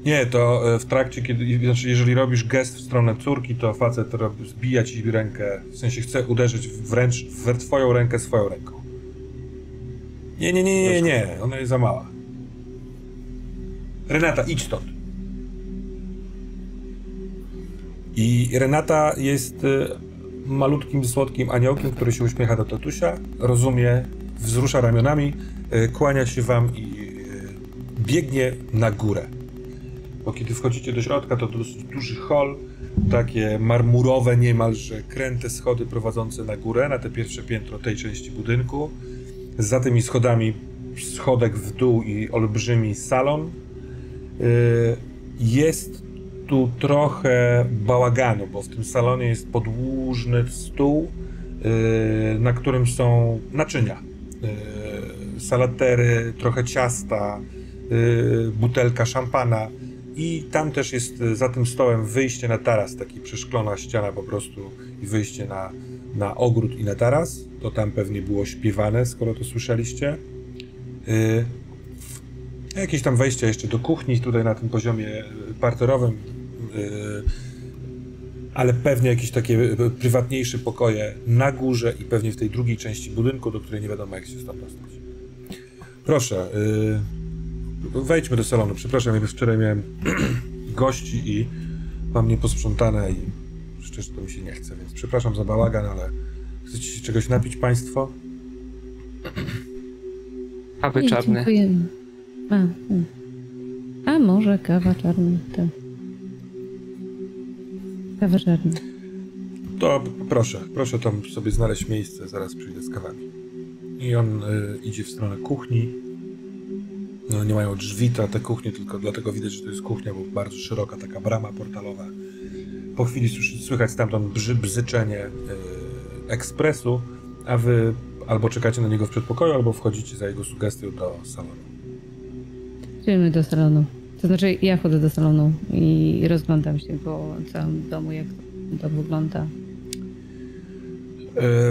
Nie, to e, w trakcie, kiedy, znaczy jeżeli robisz gest w stronę córki, to facet robi, zbija ci rękę, w sensie chce uderzyć wręcz w twoją rękę swoją ręką. Nie, nie, nie, nie, nie, ona jest za mała. Renata, idź stąd. I Renata jest e, malutkim, słodkim aniołkiem, który się uśmiecha do tatusia, rozumie, wzrusza ramionami, e, kłania się wam i e, biegnie na górę. Bo kiedy wchodzicie do środka, to dosyć duży hol, takie marmurowe niemalże kręte schody prowadzące na górę, na te pierwsze piętro tej części budynku. Za tymi schodami schodek w dół i olbrzymi salon. Yy, Jest tu trochę bałaganu, bo w tym salonie jest podłużny stół, yy, na którym są naczynia. Yy, salatery, trochę ciasta, yy, butelka szampana i tam też jest y, za tym stołem wyjście na taras, taki przeszklona ściana po prostu i wyjście na, na ogród i na taras. To tam pewnie było śpiewane, skoro to słyszeliście. Yy, jakieś tam wejścia jeszcze do kuchni, tutaj na tym poziomie parterowym, ale pewnie jakieś takie yy, prywatniejsze pokoje na górze i pewnie w tej drugiej części budynku, do której nie wiadomo jak się stąd dostać. Proszę, yy, wejdźmy do salonu. Przepraszam, ja wczoraj miałem gości i mam nieposprzątane i szczerze to mi się nie chce, więc przepraszam za bałagan, ale chcecie się czegoś napić państwo? Kawy czarne. A. A może kawa czarna. To. Kawa czarna. To proszę, proszę tam sobie znaleźć miejsce, zaraz przyjdę z kawami. I on y, idzie w stronę kuchni. No, nie mają drzwi ta, te kuchnie, tylko dlatego widać, że to jest kuchnia, bo bardzo szeroka taka brama portalowa. Po chwili słychać stamtąd brzy, bzyczenie y, ekspresu, a wy albo czekacie na niego w przedpokoju, albo wchodzicie za jego sugestią do salonu. Idziemy do salonu. To znaczy, ja wchodzę do salonu i rozglądam się po całym domu, jak to wygląda.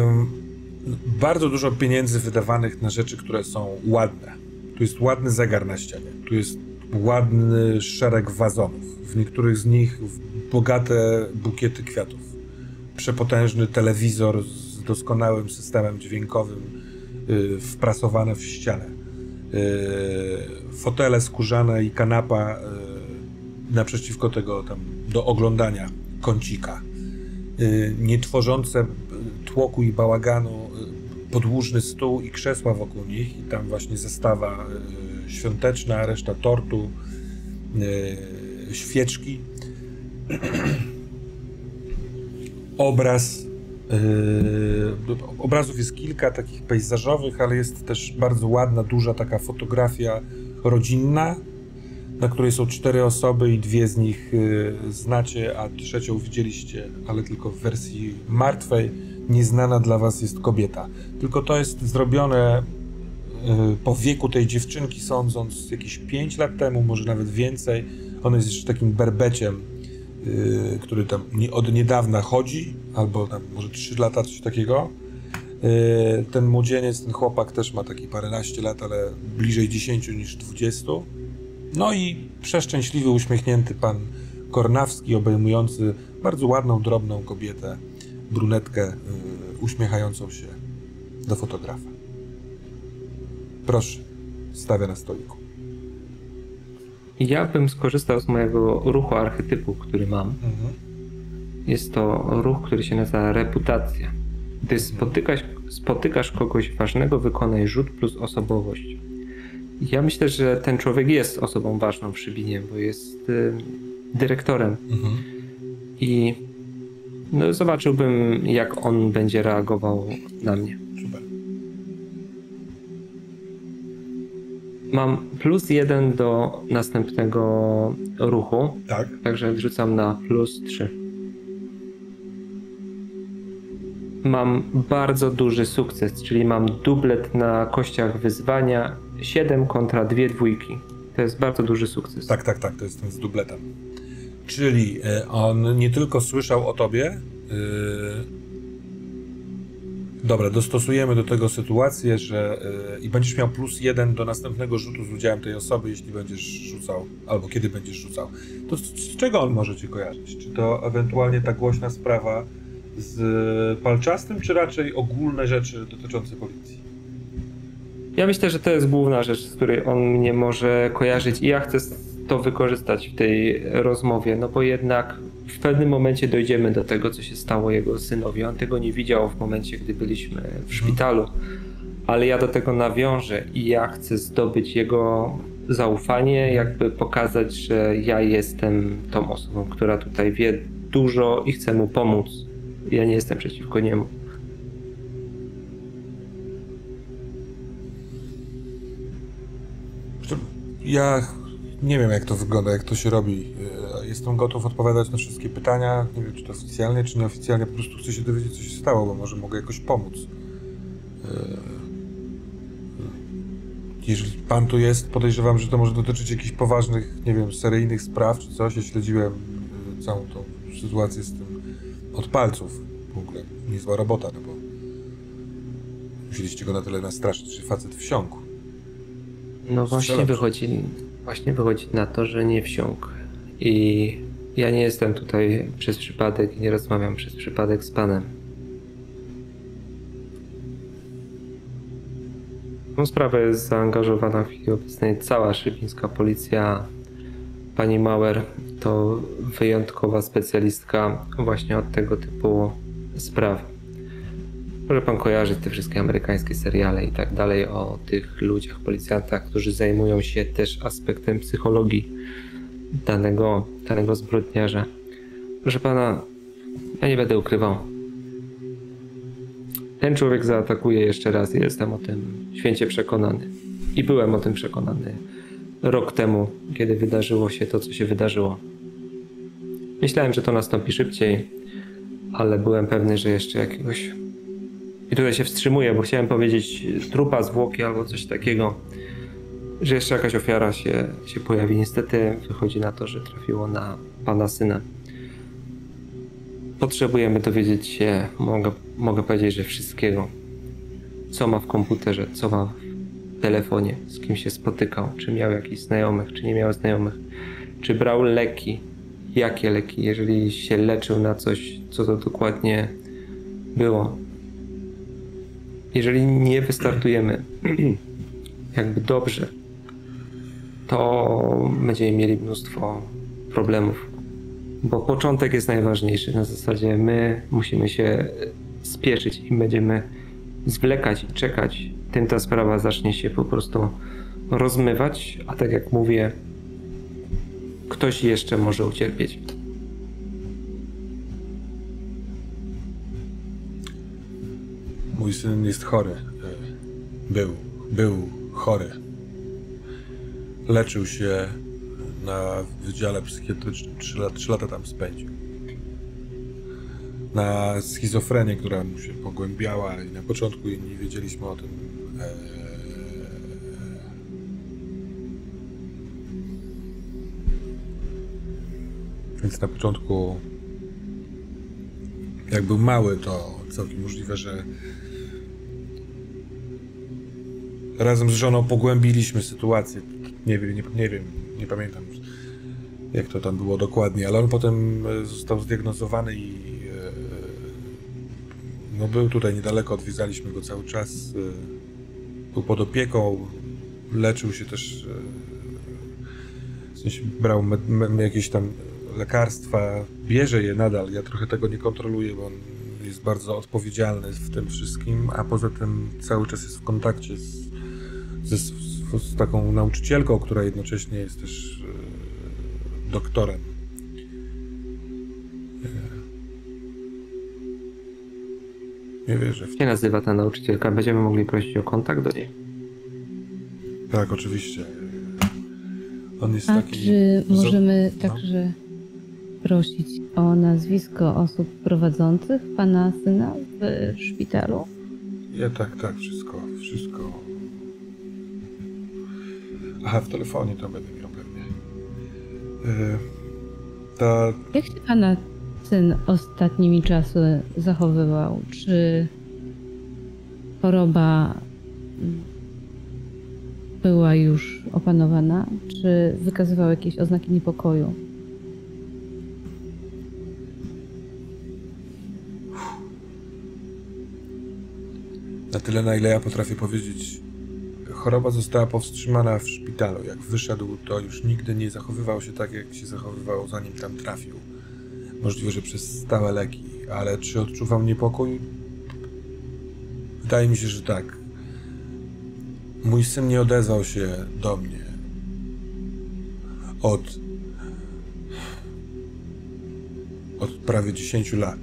Ym, bardzo dużo pieniędzy wydawanych na rzeczy, które są ładne. Tu jest ładny zegar na ścianie, tu jest ładny szereg wazonów. W niektórych z nich bogate bukiety kwiatów. Przepotężny telewizor z doskonałym systemem dźwiękowym yy, wprasowane w ścianę. Yy, fotele skórzane i kanapa yy, naprzeciwko tego tam do oglądania kącika y, nie tworzące tłoku i bałaganu podłużny stół i krzesła wokół nich i tam właśnie zestawa świąteczna, reszta tortu, świeczki. Obraz. Y, Obrazów jest kilka takich pejzażowych, ale jest też bardzo ładna, duża taka fotografia rodzinna, na której są cztery osoby i dwie z nich y, znacie, a trzecią widzieliście, ale tylko w wersji martwej. Nieznana dla was jest kobieta. Tylko to jest zrobione y, po wieku tej dziewczynki, sądząc jakieś 5 lat temu, może nawet więcej. Ona jest jeszcze takim berbeciem, który tam od niedawna chodzi, albo tam może 3 lata, coś takiego. Y, Ten młodzieniec, ten chłopak też ma taki paręnaście lat, ale bliżej 10 niż 20. No i przeszczęśliwy, uśmiechnięty pan Kornawski, obejmujący bardzo ładną, drobną kobietę, brunetkę, y, uśmiechającą się do fotografa. Proszę, stawia na stoliku. Ja bym skorzystał z mojego ruchu archetypu, który mam. Jest to ruch, który się nazywa reputacja. Gdy spotykasz, spotykasz kogoś ważnego, wykonaj rzut plus osobowość. Ja myślę, że ten człowiek jest osobą ważną w Szybinie, bo jest y, dyrektorem. I no, zobaczyłbym, jak on będzie reagował na mnie. Super. Mam plus jeden do następnego ruchu, Tak. także rzucam na plus 3. Mam bardzo duży sukces, czyli mam dublet na kościach wyzwania 7 kontra dwie dwójki. To jest bardzo duży sukces. Tak, tak, tak, to jest ten z dubletem. Czyli e, on nie tylko słyszał o tobie. e, Dobra, dostosujemy do tego sytuację, że e, i będziesz miał plus jeden do następnego rzutu z udziałem tej osoby, jeśli będziesz rzucał, albo kiedy będziesz rzucał. To z, z czego on może cię kojarzyć? Czy to ewentualnie ta głośna sprawa z palczastym, czy raczej ogólne rzeczy dotyczące policji? Ja myślę, że to jest główna rzecz, z której on mnie może kojarzyć i ja chcę to wykorzystać w tej rozmowie, no bo jednak w pewnym momencie dojdziemy do tego, co się stało jego synowi. On tego nie widział w momencie, gdy byliśmy w szpitalu, ale ja do tego nawiążę i ja chcę zdobyć jego zaufanie, jakby pokazać, że ja jestem tą osobą, która tutaj wie dużo i chcę mu pomóc. Ja nie jestem przeciwko niemu. Ja nie wiem, jak to wygląda, jak to się robi. jestem gotów odpowiadać na wszystkie pytania. Nie wiem, czy to oficjalnie, czy nieoficjalnie. Po prostu chcę się dowiedzieć, co się stało, bo może mogę jakoś pomóc. E, Jeżeli pan tu jest, podejrzewam, że to może dotyczyć jakichś poważnych, nie wiem, seryjnych spraw czy coś. Ja śledziłem e, całą tą sytuację z tym od palców. W ogóle niezła robota, no bo musieliście go na tyle nastraszyć, że facet wsiąkł. No właśnie wychodzi, właśnie wychodzi na to, że nie wsiąkł. I ja nie jestem tutaj przez przypadek i nie rozmawiam przez przypadek z panem. Tą sprawę jest zaangażowana w chwili obecnej cała szybińska policja. Pani Mauer to wyjątkowa specjalistka właśnie od tego typu spraw. Może pan kojarzyć te wszystkie amerykańskie seriale i tak dalej o tych ludziach, policjantach, którzy zajmują się też aspektem psychologii danego, danego zbrodniarza. Proszę pana, ja nie będę ukrywał. Ten człowiek zaatakuje jeszcze raz i jestem o tym święcie przekonany. I byłem o tym przekonany rok temu, kiedy wydarzyło się to, co się wydarzyło. Myślałem, że to nastąpi szybciej, ale byłem pewny, że jeszcze jakiegoś i tutaj się wstrzymuję, bo chciałem powiedzieć trupa, zwłoki albo coś takiego, że jeszcze jakaś ofiara się, się pojawi. Niestety wychodzi na to, że trafiło na pana syna. Potrzebujemy dowiedzieć się, mogę, mogę powiedzieć, że wszystkiego. Co ma w komputerze, co ma telefonie, z kim się spotykał, czy miał jakichś znajomych, czy nie miał znajomych, czy brał leki, jakie leki, jeżeli się leczył na coś, co to dokładnie było. Jeżeli nie wystartujemy jakby dobrze, to będziemy mieli mnóstwo problemów. Bo początek jest najważniejszy. Na zasadzie my musimy się spieszyć i będziemy zwlekać i czekać. Tym ta sprawa zacznie się po prostu rozmywać, a tak jak mówię, ktoś jeszcze może ucierpieć. Mój syn jest chory. Był, był chory. Leczył się na wydziale psychiatrycznym. Trzy, lat, trzy lata tam spędził. Na schizofrenię, która mu się pogłębiała i na początku nie wiedzieliśmy o tym. e, Więc na początku, jak był mały, to całkiem możliwe, że razem z żoną pogłębiliśmy sytuację. Nie nie, nie wiem, nie pamiętam jak to tam było dokładnie, ale on potem e, został zdiagnozowany i no był tutaj niedaleko, odwiedzaliśmy go cały czas. e, Był pod opieką, leczył się też, e, w sensie brał jakieś tam lekarstwa, bierze je nadal. Ja trochę tego nie kontroluję, bo on jest bardzo odpowiedzialny w tym wszystkim, a poza tym cały czas jest w kontakcie z, z, z taką nauczycielką, która jednocześnie jest też e, doktorem. Nie wierzę Jak się nazywa ta nauczycielka? Będziemy mogli prosić o kontakt do niej. Tak, oczywiście. On jest A taki. czy możemy no. także prosić o nazwisko osób prowadzących pana syna w szpitalu? Ja tak, tak, wszystko, wszystko. Aha, w telefonie to będę miał pewnie. Yy, ta, Jak się pana syn ostatnimi czasy zachowywał? Czy choroba była już opanowana? Czy wykazywał jakieś oznaki niepokoju? na tyle, na ile ja potrafię powiedzieć, choroba została powstrzymana w szpitalu. Jak wyszedł, to już nigdy nie zachowywał się tak, jak się zachowywał, zanim tam trafił. Możliwe, że przez stałe leki, ale czy odczuwał niepokój? Wydaje mi się, że tak. Mój syn nie odezwał się do mnie od od prawie 10 lat.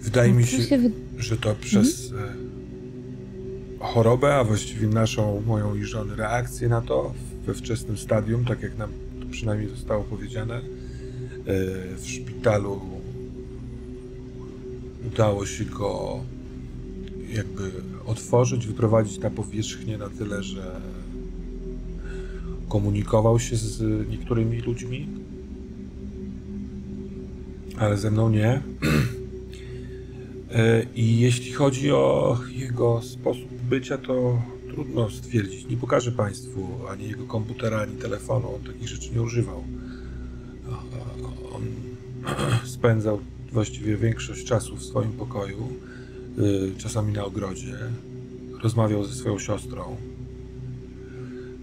Wydaje mi Co się, że to przez. e, chorobę, a właściwie naszą, moją i żony reakcję na to we wczesnym stadium, tak jak nam przynajmniej zostało powiedziane. E, w szpitalu udało się go jakby otworzyć, wyprowadzić na powierzchnię na tyle, że komunikował się z niektórymi ludźmi, ale ze mną nie. E, I jeśli chodzi o jego sposób bycia, to trudno stwierdzić. Nie pokażę Państwu ani jego komputera, ani telefonu. On takich rzeczy nie używał. On spędzał właściwie większość czasu w swoim pokoju, y, czasami na ogrodzie. Rozmawiał ze swoją siostrą.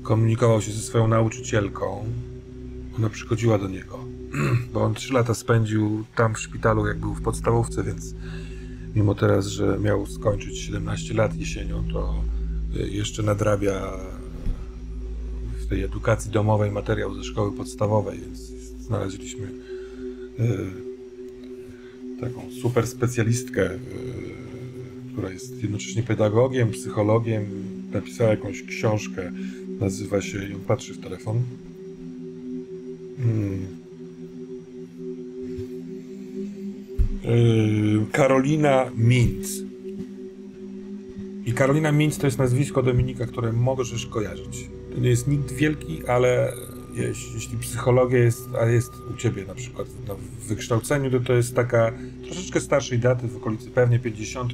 Komunikował się ze swoją nauczycielką. Ona przychodziła do niego, bo on trzy lata spędził tam w szpitalu, jak był w podstawówce, więc mimo teraz, że miał skończyć 17 lat jesienią, to y, jeszcze nadrabia w tej edukacji domowej materiał ze szkoły podstawowej, więc znaleźliśmy y, taką super specjalistkę, y, która jest jednocześnie pedagogiem, psychologiem, napisała jakąś książkę, nazywa się, ją patrzy w telefon. Hmm. Karolina Mintz. I Karolina Mintz to jest nazwisko Dominika, które możesz kojarzyć. To nie jest nikt wielki, ale jeśli, psychologia jest, a jest u ciebie na przykład no, w wykształceniu, to to jest taka troszeczkę starszej daty, w okolicy pewnie 50.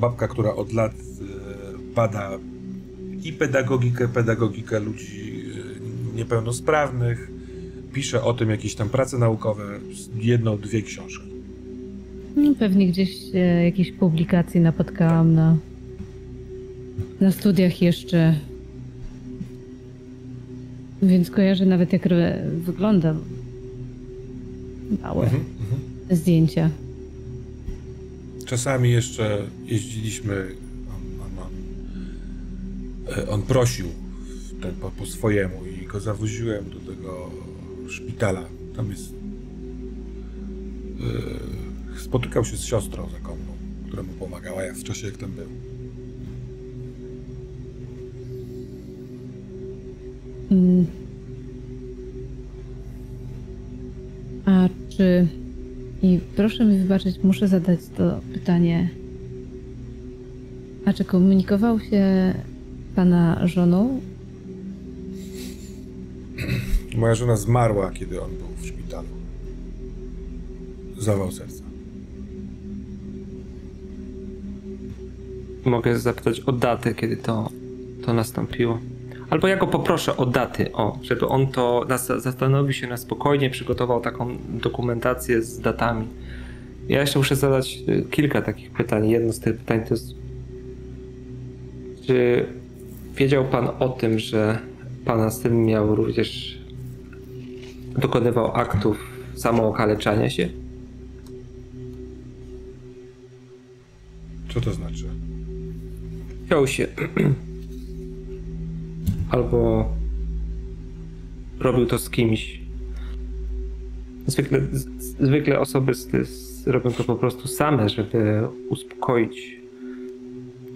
Babka, która od lat e, bada i pedagogikę, pedagogikę ludzi e, niepełnosprawnych, pisze o tym jakieś tam prace naukowe, jedną, dwie książki. No, pewnie gdzieś e, jakieś publikacje napotkałam na, na studiach jeszcze. Więc kojarzę nawet jak re- wygląda. Małe Mhm, zdjęcia. Czasami jeszcze jeździliśmy, on, on, on, e, on prosił ten, po, po swojemu i go zawoziłem do tego szpitala. Tam jest. e, spotykał się z siostrą zakonną, która mu pomagała jak w czasie, jak tam był. Mm. A czy. I proszę mi wybaczyć, muszę zadać to pytanie. A czy komunikował się pana żoną? Moja żona zmarła, kiedy on był w szpitalu. Zawał serca. Mogę zapytać o datę, kiedy to, to nastąpiło. Albo ja go poproszę o daty, o, żeby on to nas, zastanowił się na spokojnie, przygotował taką dokumentację z datami. Ja jeszcze muszę zadać y, kilka takich pytań. Jedno z tych pytań to jest, czy wiedział pan o tym, że pana syn miał również dokonywał aktów samookaleczania się? Co to znaczy? Chciał się albo robił to z kimś. Zwykle, zwykle osoby z, z, robią to po prostu same, żeby uspokoić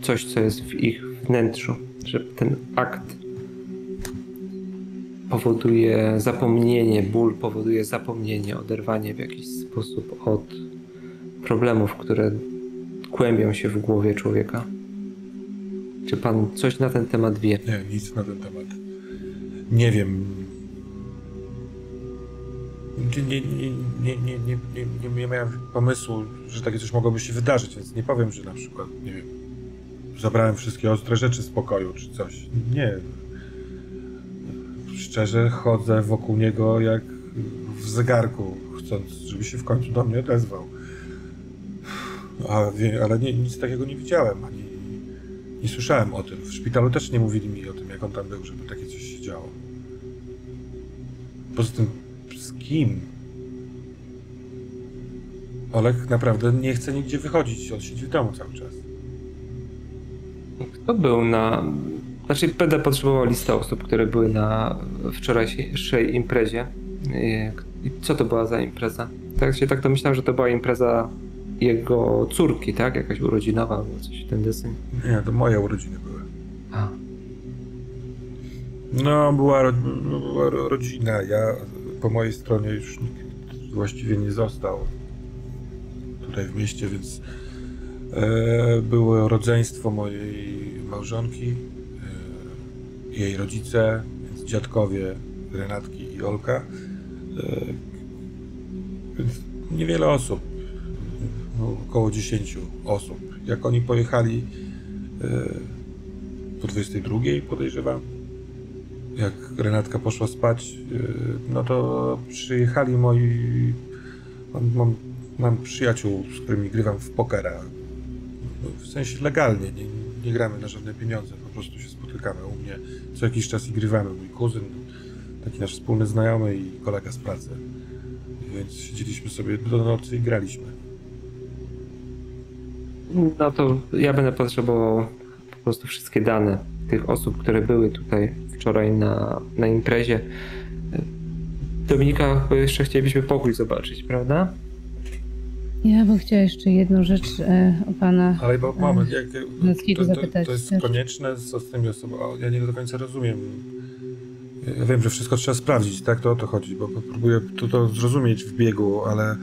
coś, co jest w ich wnętrzu, że ten akt powoduje zapomnienie, ból powoduje zapomnienie, oderwanie w jakiś sposób od problemów, które kłębią się w głowie człowieka. Czy pan coś na ten temat wie? Nie, nic na ten temat. Nie wiem. Nie, nie, nie, nie, nie, nie, nie, miałem pomysłu, że takie coś mogłoby się wydarzyć, więc nie powiem, że na przykład, nie wiem, zabrałem wszystkie ostre rzeczy z pokoju czy coś. Nie. Szczerze chodzę wokół niego jak w zegarku, chcąc, żeby się w końcu do mnie odezwał. A, ale nie, nic takiego nie widziałem, ani nie słyszałem o tym. W szpitalu też nie mówili mi o tym, jak on tam był, żeby takie coś się działo. Poza tym, z kim? Olek naprawdę nie chce nigdzie wychodzić. On siedzi w domu cały czas. Kto był na. Znaczy, będę potrzebował listę osób, które były na wczorajszej imprezie. I co to była za impreza? Tak się tak domyślałem, że to była impreza jego córki, tak? Jakaś urodzinowa albo coś w ten deseń. Nie, to moje urodziny były. No, była, była ro- rodzina. Ja po mojej stronie już nikt właściwie nie został tutaj w mieście, więc e, było rodzeństwo mojej małżonki, e, jej rodzice, więc dziadkowie Renatki i Olka. E, więc niewiele osób, około 10 osób. Jak oni pojechali e, po 22 podejrzewam, jak Renatka poszła spać, yy, no to przyjechali moi. Mam, mam, mam przyjaciół, z którymi grywam w pokera. No, W sensie legalnie, nie, nie gramy na żadne pieniądze, po prostu się spotykamy u mnie co jakiś czas i grywamy. Mój kuzyn, taki nasz wspólny znajomy i kolega z pracy. Więc siedzieliśmy sobie do nocy i graliśmy. No to ja będę potrzebował po prostu wszystkie dane tych osób, które były tutaj wczoraj na, na imprezie. Dominika, chyba jeszcze chcielibyśmy pokój zobaczyć, prawda? Ja bym chciała jeszcze jedną rzecz e, o pana. Ale bo moment, jak, Ludzkiego to, to, zapytać to jest też. konieczne z, z tymi osobami. Ja nie do końca rozumiem. Ja wiem, że wszystko trzeba sprawdzić, tak? To o to chodzi, bo próbuję to, to zrozumieć w biegu, ale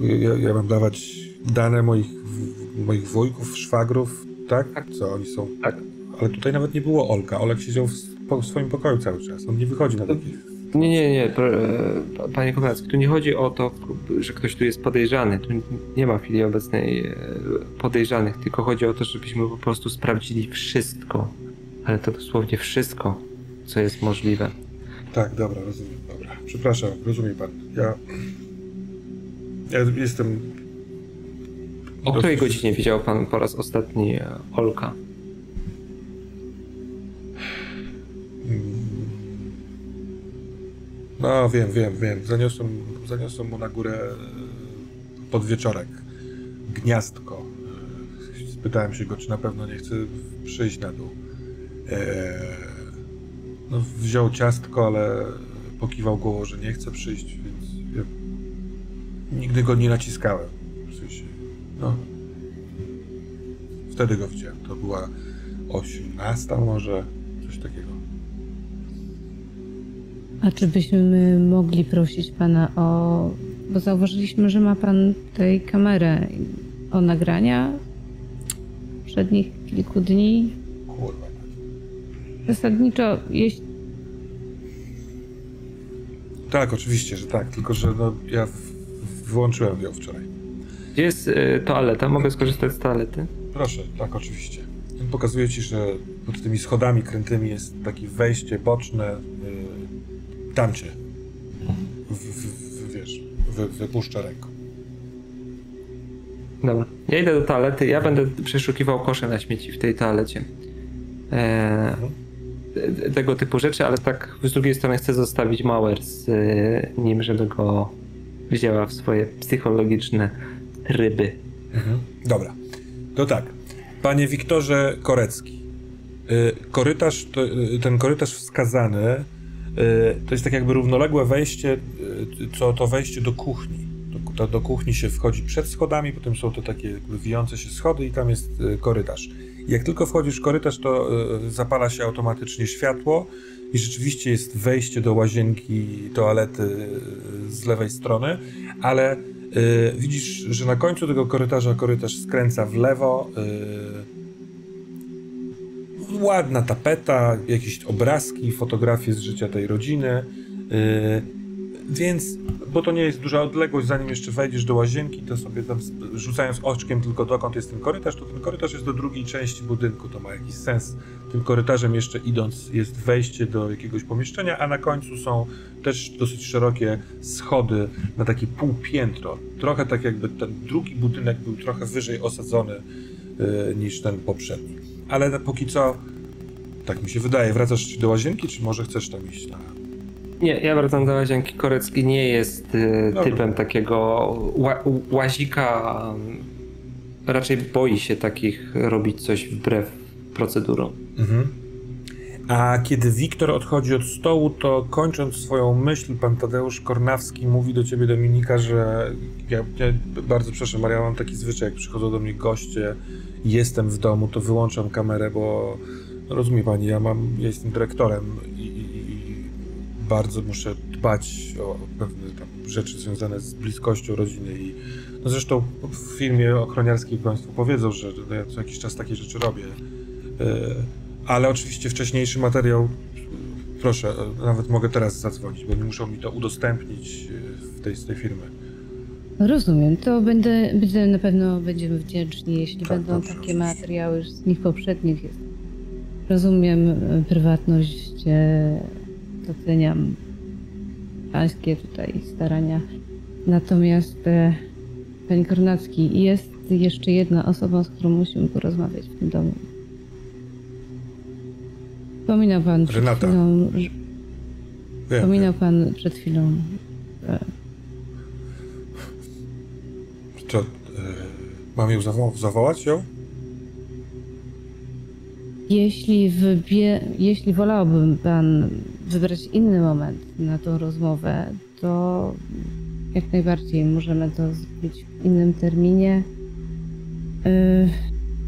ja, ja mam dawać dane moich, moich wujków, szwagrów, tak? Tak. Co oni są? Tak. Ale tutaj nawet nie było Olka. Olek siedział w, w swoim pokoju cały czas. On nie wychodzi na takich. Nie, nie, nie, e, panie Kowalski, tu nie chodzi o to, że ktoś tu jest podejrzany. Tu nie ma w chwili obecnej e, podejrzanych, tylko chodzi o to, żebyśmy po prostu sprawdzili wszystko, ale to dosłownie wszystko, co jest możliwe. Tak, dobra, rozumiem. Dobra. Przepraszam, rozumie pan. Ja. Ja jestem. O której godzinie widział pan po raz ostatni e, Olka? No wiem, wiem, wiem. Zaniosłem, zaniosłem mu na górę e, podwieczorek. Gniazdko. E, Spytałem się go, czy na pewno nie chce przyjść na dół. No, wziął ciastko, ale pokiwał głową, że nie chce przyjść, więc ja nigdy go nie naciskałem. No. Wtedy go widziałem. To była 18 może, coś takiego. A czy byśmy mogli prosić pana o. Bo zauważyliśmy, że ma pan tutaj kamerę o nagrania przednich kilku dni. Kurwa. Zasadniczo, jeśli. Tak, oczywiście, że tak, tylko że no, ja wyłączyłem ją wczoraj. Gdzie jest e, toaleta? Mogę skorzystać z toalety? Proszę, tak, oczywiście. Pokazuję ci, że pod tymi schodami krętymi jest takie wejście boczne. Yy, tam cię. W, w, w, wiesz, wy, wypuszczę ręką. Dobra. Ja idę do toalety, ja będę przeszukiwał kosze na śmieci w tej toalecie. E, t- tego typu rzeczy, ale tak z drugiej strony chcę zostawić Mauer z e, nim, żeby go wzięła w swoje psychologiczne tryby. Dobra, to tak. Panie Wiktorze Korecki, y, korytarz, y, ten korytarz wskazany y, to jest tak jakby równoległe wejście, co to wejście do kuchni. Do, do, kuchni się wchodzi przed schodami, potem są to takie wijące się schody i tam jest korytarz. Jak tylko wchodzisz w korytarz, to zapala się automatycznie światło i rzeczywiście jest wejście do łazienki, toalety z lewej strony, ale y, widzisz, że na końcu tego korytarza korytarz skręca w lewo. y, ładna tapeta, jakieś obrazki, fotografie z życia tej rodziny. y, więc, bo to nie jest duża odległość, zanim jeszcze wejdziesz do łazienki, to sobie tam rzucając oczkiem tylko dokąd jest ten korytarz, to ten korytarz jest do drugiej części budynku, to ma jakiś sens. Tym korytarzem jeszcze idąc jest wejście do jakiegoś pomieszczenia, a na końcu są też dosyć szerokie schody na takie półpiętro. Trochę tak jakby ten drugi budynek był trochę wyżej osadzony y, niż ten poprzedni. Ale póki co, tak mi się wydaje, wracasz do łazienki, czy może chcesz tam iść na... Nie, ja wracam do łazienki. Korecki nie jest e, typem takiego ła, łazika. Raczej boi się takich robić coś wbrew procedurom. Mhm. A kiedy Wiktor odchodzi od stołu, to kończąc swoją myśl, pan Tadeusz Kornawski mówi do ciebie, Dominika, że ja, ja bardzo przepraszam, ale ja mam taki zwyczaj, jak przychodzą do mnie goście i jestem w domu, to wyłączam kamerę, bo no rozumie pani, ja mam, ja jestem dyrektorem i, bardzo muszę dbać o pewne rzeczy związane z bliskością rodziny i no zresztą w filmie ochroniarskiej Państwo powiedzą, że no ja co jakiś czas takie rzeczy robię. E, ale oczywiście wcześniejszy materiał, proszę, e, nawet mogę teraz zadzwonić, bo nie muszą mi to udostępnić e, w tej, z tej firmy. Rozumiem, to będę, będę na pewno będziemy wdzięczni, jeśli Tak, będą dobrze, takie materiały z nich poprzednich. Jest. Rozumiem prywatność, doceniam pańskie tutaj starania. Natomiast Panie Kornacki, jest jeszcze jedna osoba, z którą musimy porozmawiać w tym domu. Wspominał Pan przed Renata. chwilą, Wiem, wspominał Pan przed chwilą, To, e, mam ją zawo- zawołać ją? Jeśli, wybie, jeśli wolałby Pan wybrać inny moment na tą rozmowę, to jak najbardziej możemy to zrobić w innym terminie. Yy,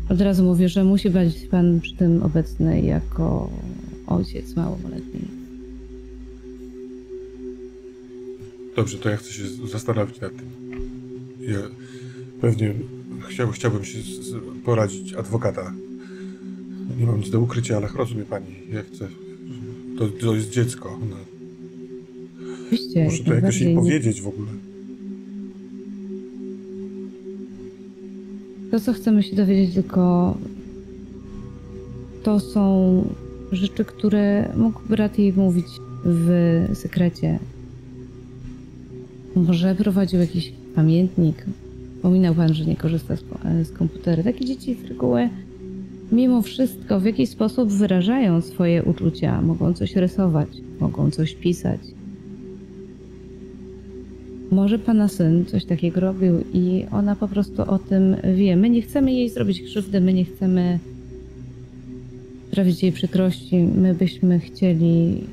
od razu mówię, że musi być Pan przy tym obecny jako ojciec małoletni. Dobrze, to ja chcę się zastanowić nad tym. Ja pewnie chciał, chciałbym się poradzić adwokata. Nie mam nic do ukrycia, ale rozumie pani, ja chcę. To, to jest dziecko. No, Oczywiście, muszę to jakoś jej powiedzieć w ogóle. To, co chcemy się dowiedzieć, tylko to są rzeczy, które mógł brat jej mówić w sekrecie. Może prowadził jakiś pamiętnik. Wspominał pan, że nie korzysta z, z komputera. Takie dzieci z reguły, mimo wszystko, w jakiś sposób wyrażają swoje uczucia. Mogą coś rysować, mogą coś pisać. Może pana syn coś takiego robił i ona po prostu o tym wie. My nie chcemy jej zrobić krzywdy, my nie chcemy sprawić jej przykrości. My byśmy chcieli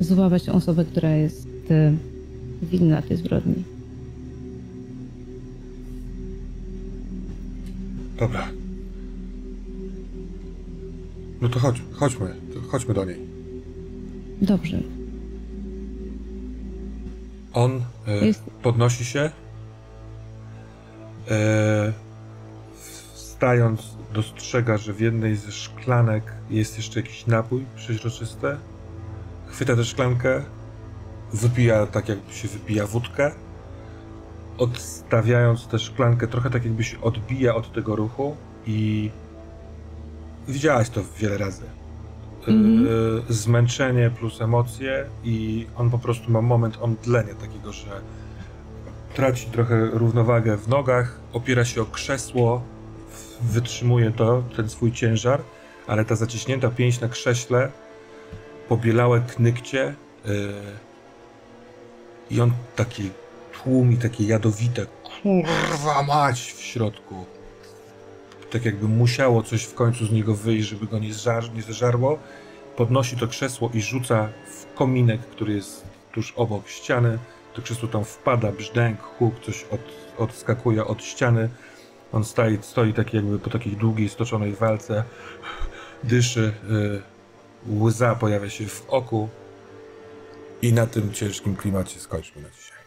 złapać osobę, która jest e, winna tej zbrodni. Dobra. No to chodź, chodźmy, chodźmy do niej. Dobrze. On e, Jest- podnosi się. E, wstając, dostrzega, że w jednej ze szklanek jest jeszcze jakiś napój przeźroczysty. Chwyta tę szklankę, wypija tak, jakby się wypija wódkę. Odstawiając tę szklankę, trochę tak, jakby się odbija od tego ruchu i widziałaś to wiele razy. Mhm. E, zmęczenie plus emocje i on po prostu ma moment omdlenia takiego, że traci trochę równowagę w nogach, opiera się o krzesło, wytrzymuje to, ten swój ciężar, ale ta zaciśnięta pięść na krześle, pobielałe knykcie yy, i on taki tłum i takie jadowite kurwa mać w środku. Tak jakby musiało coś w końcu z niego wyjść, żeby go nie, zżar, nie zeżarło. Podnosi to krzesło i rzuca w kominek, który jest tuż obok ściany. To krzesło tam wpada, brzdęk, huk, coś od, odskakuje od ściany. On stoi, stoi taki jakby po takiej długiej, stoczonej walce. Dyszy, y, łza pojawia się w oku. I na tym ciężkim klimacie skończmy na dzisiaj.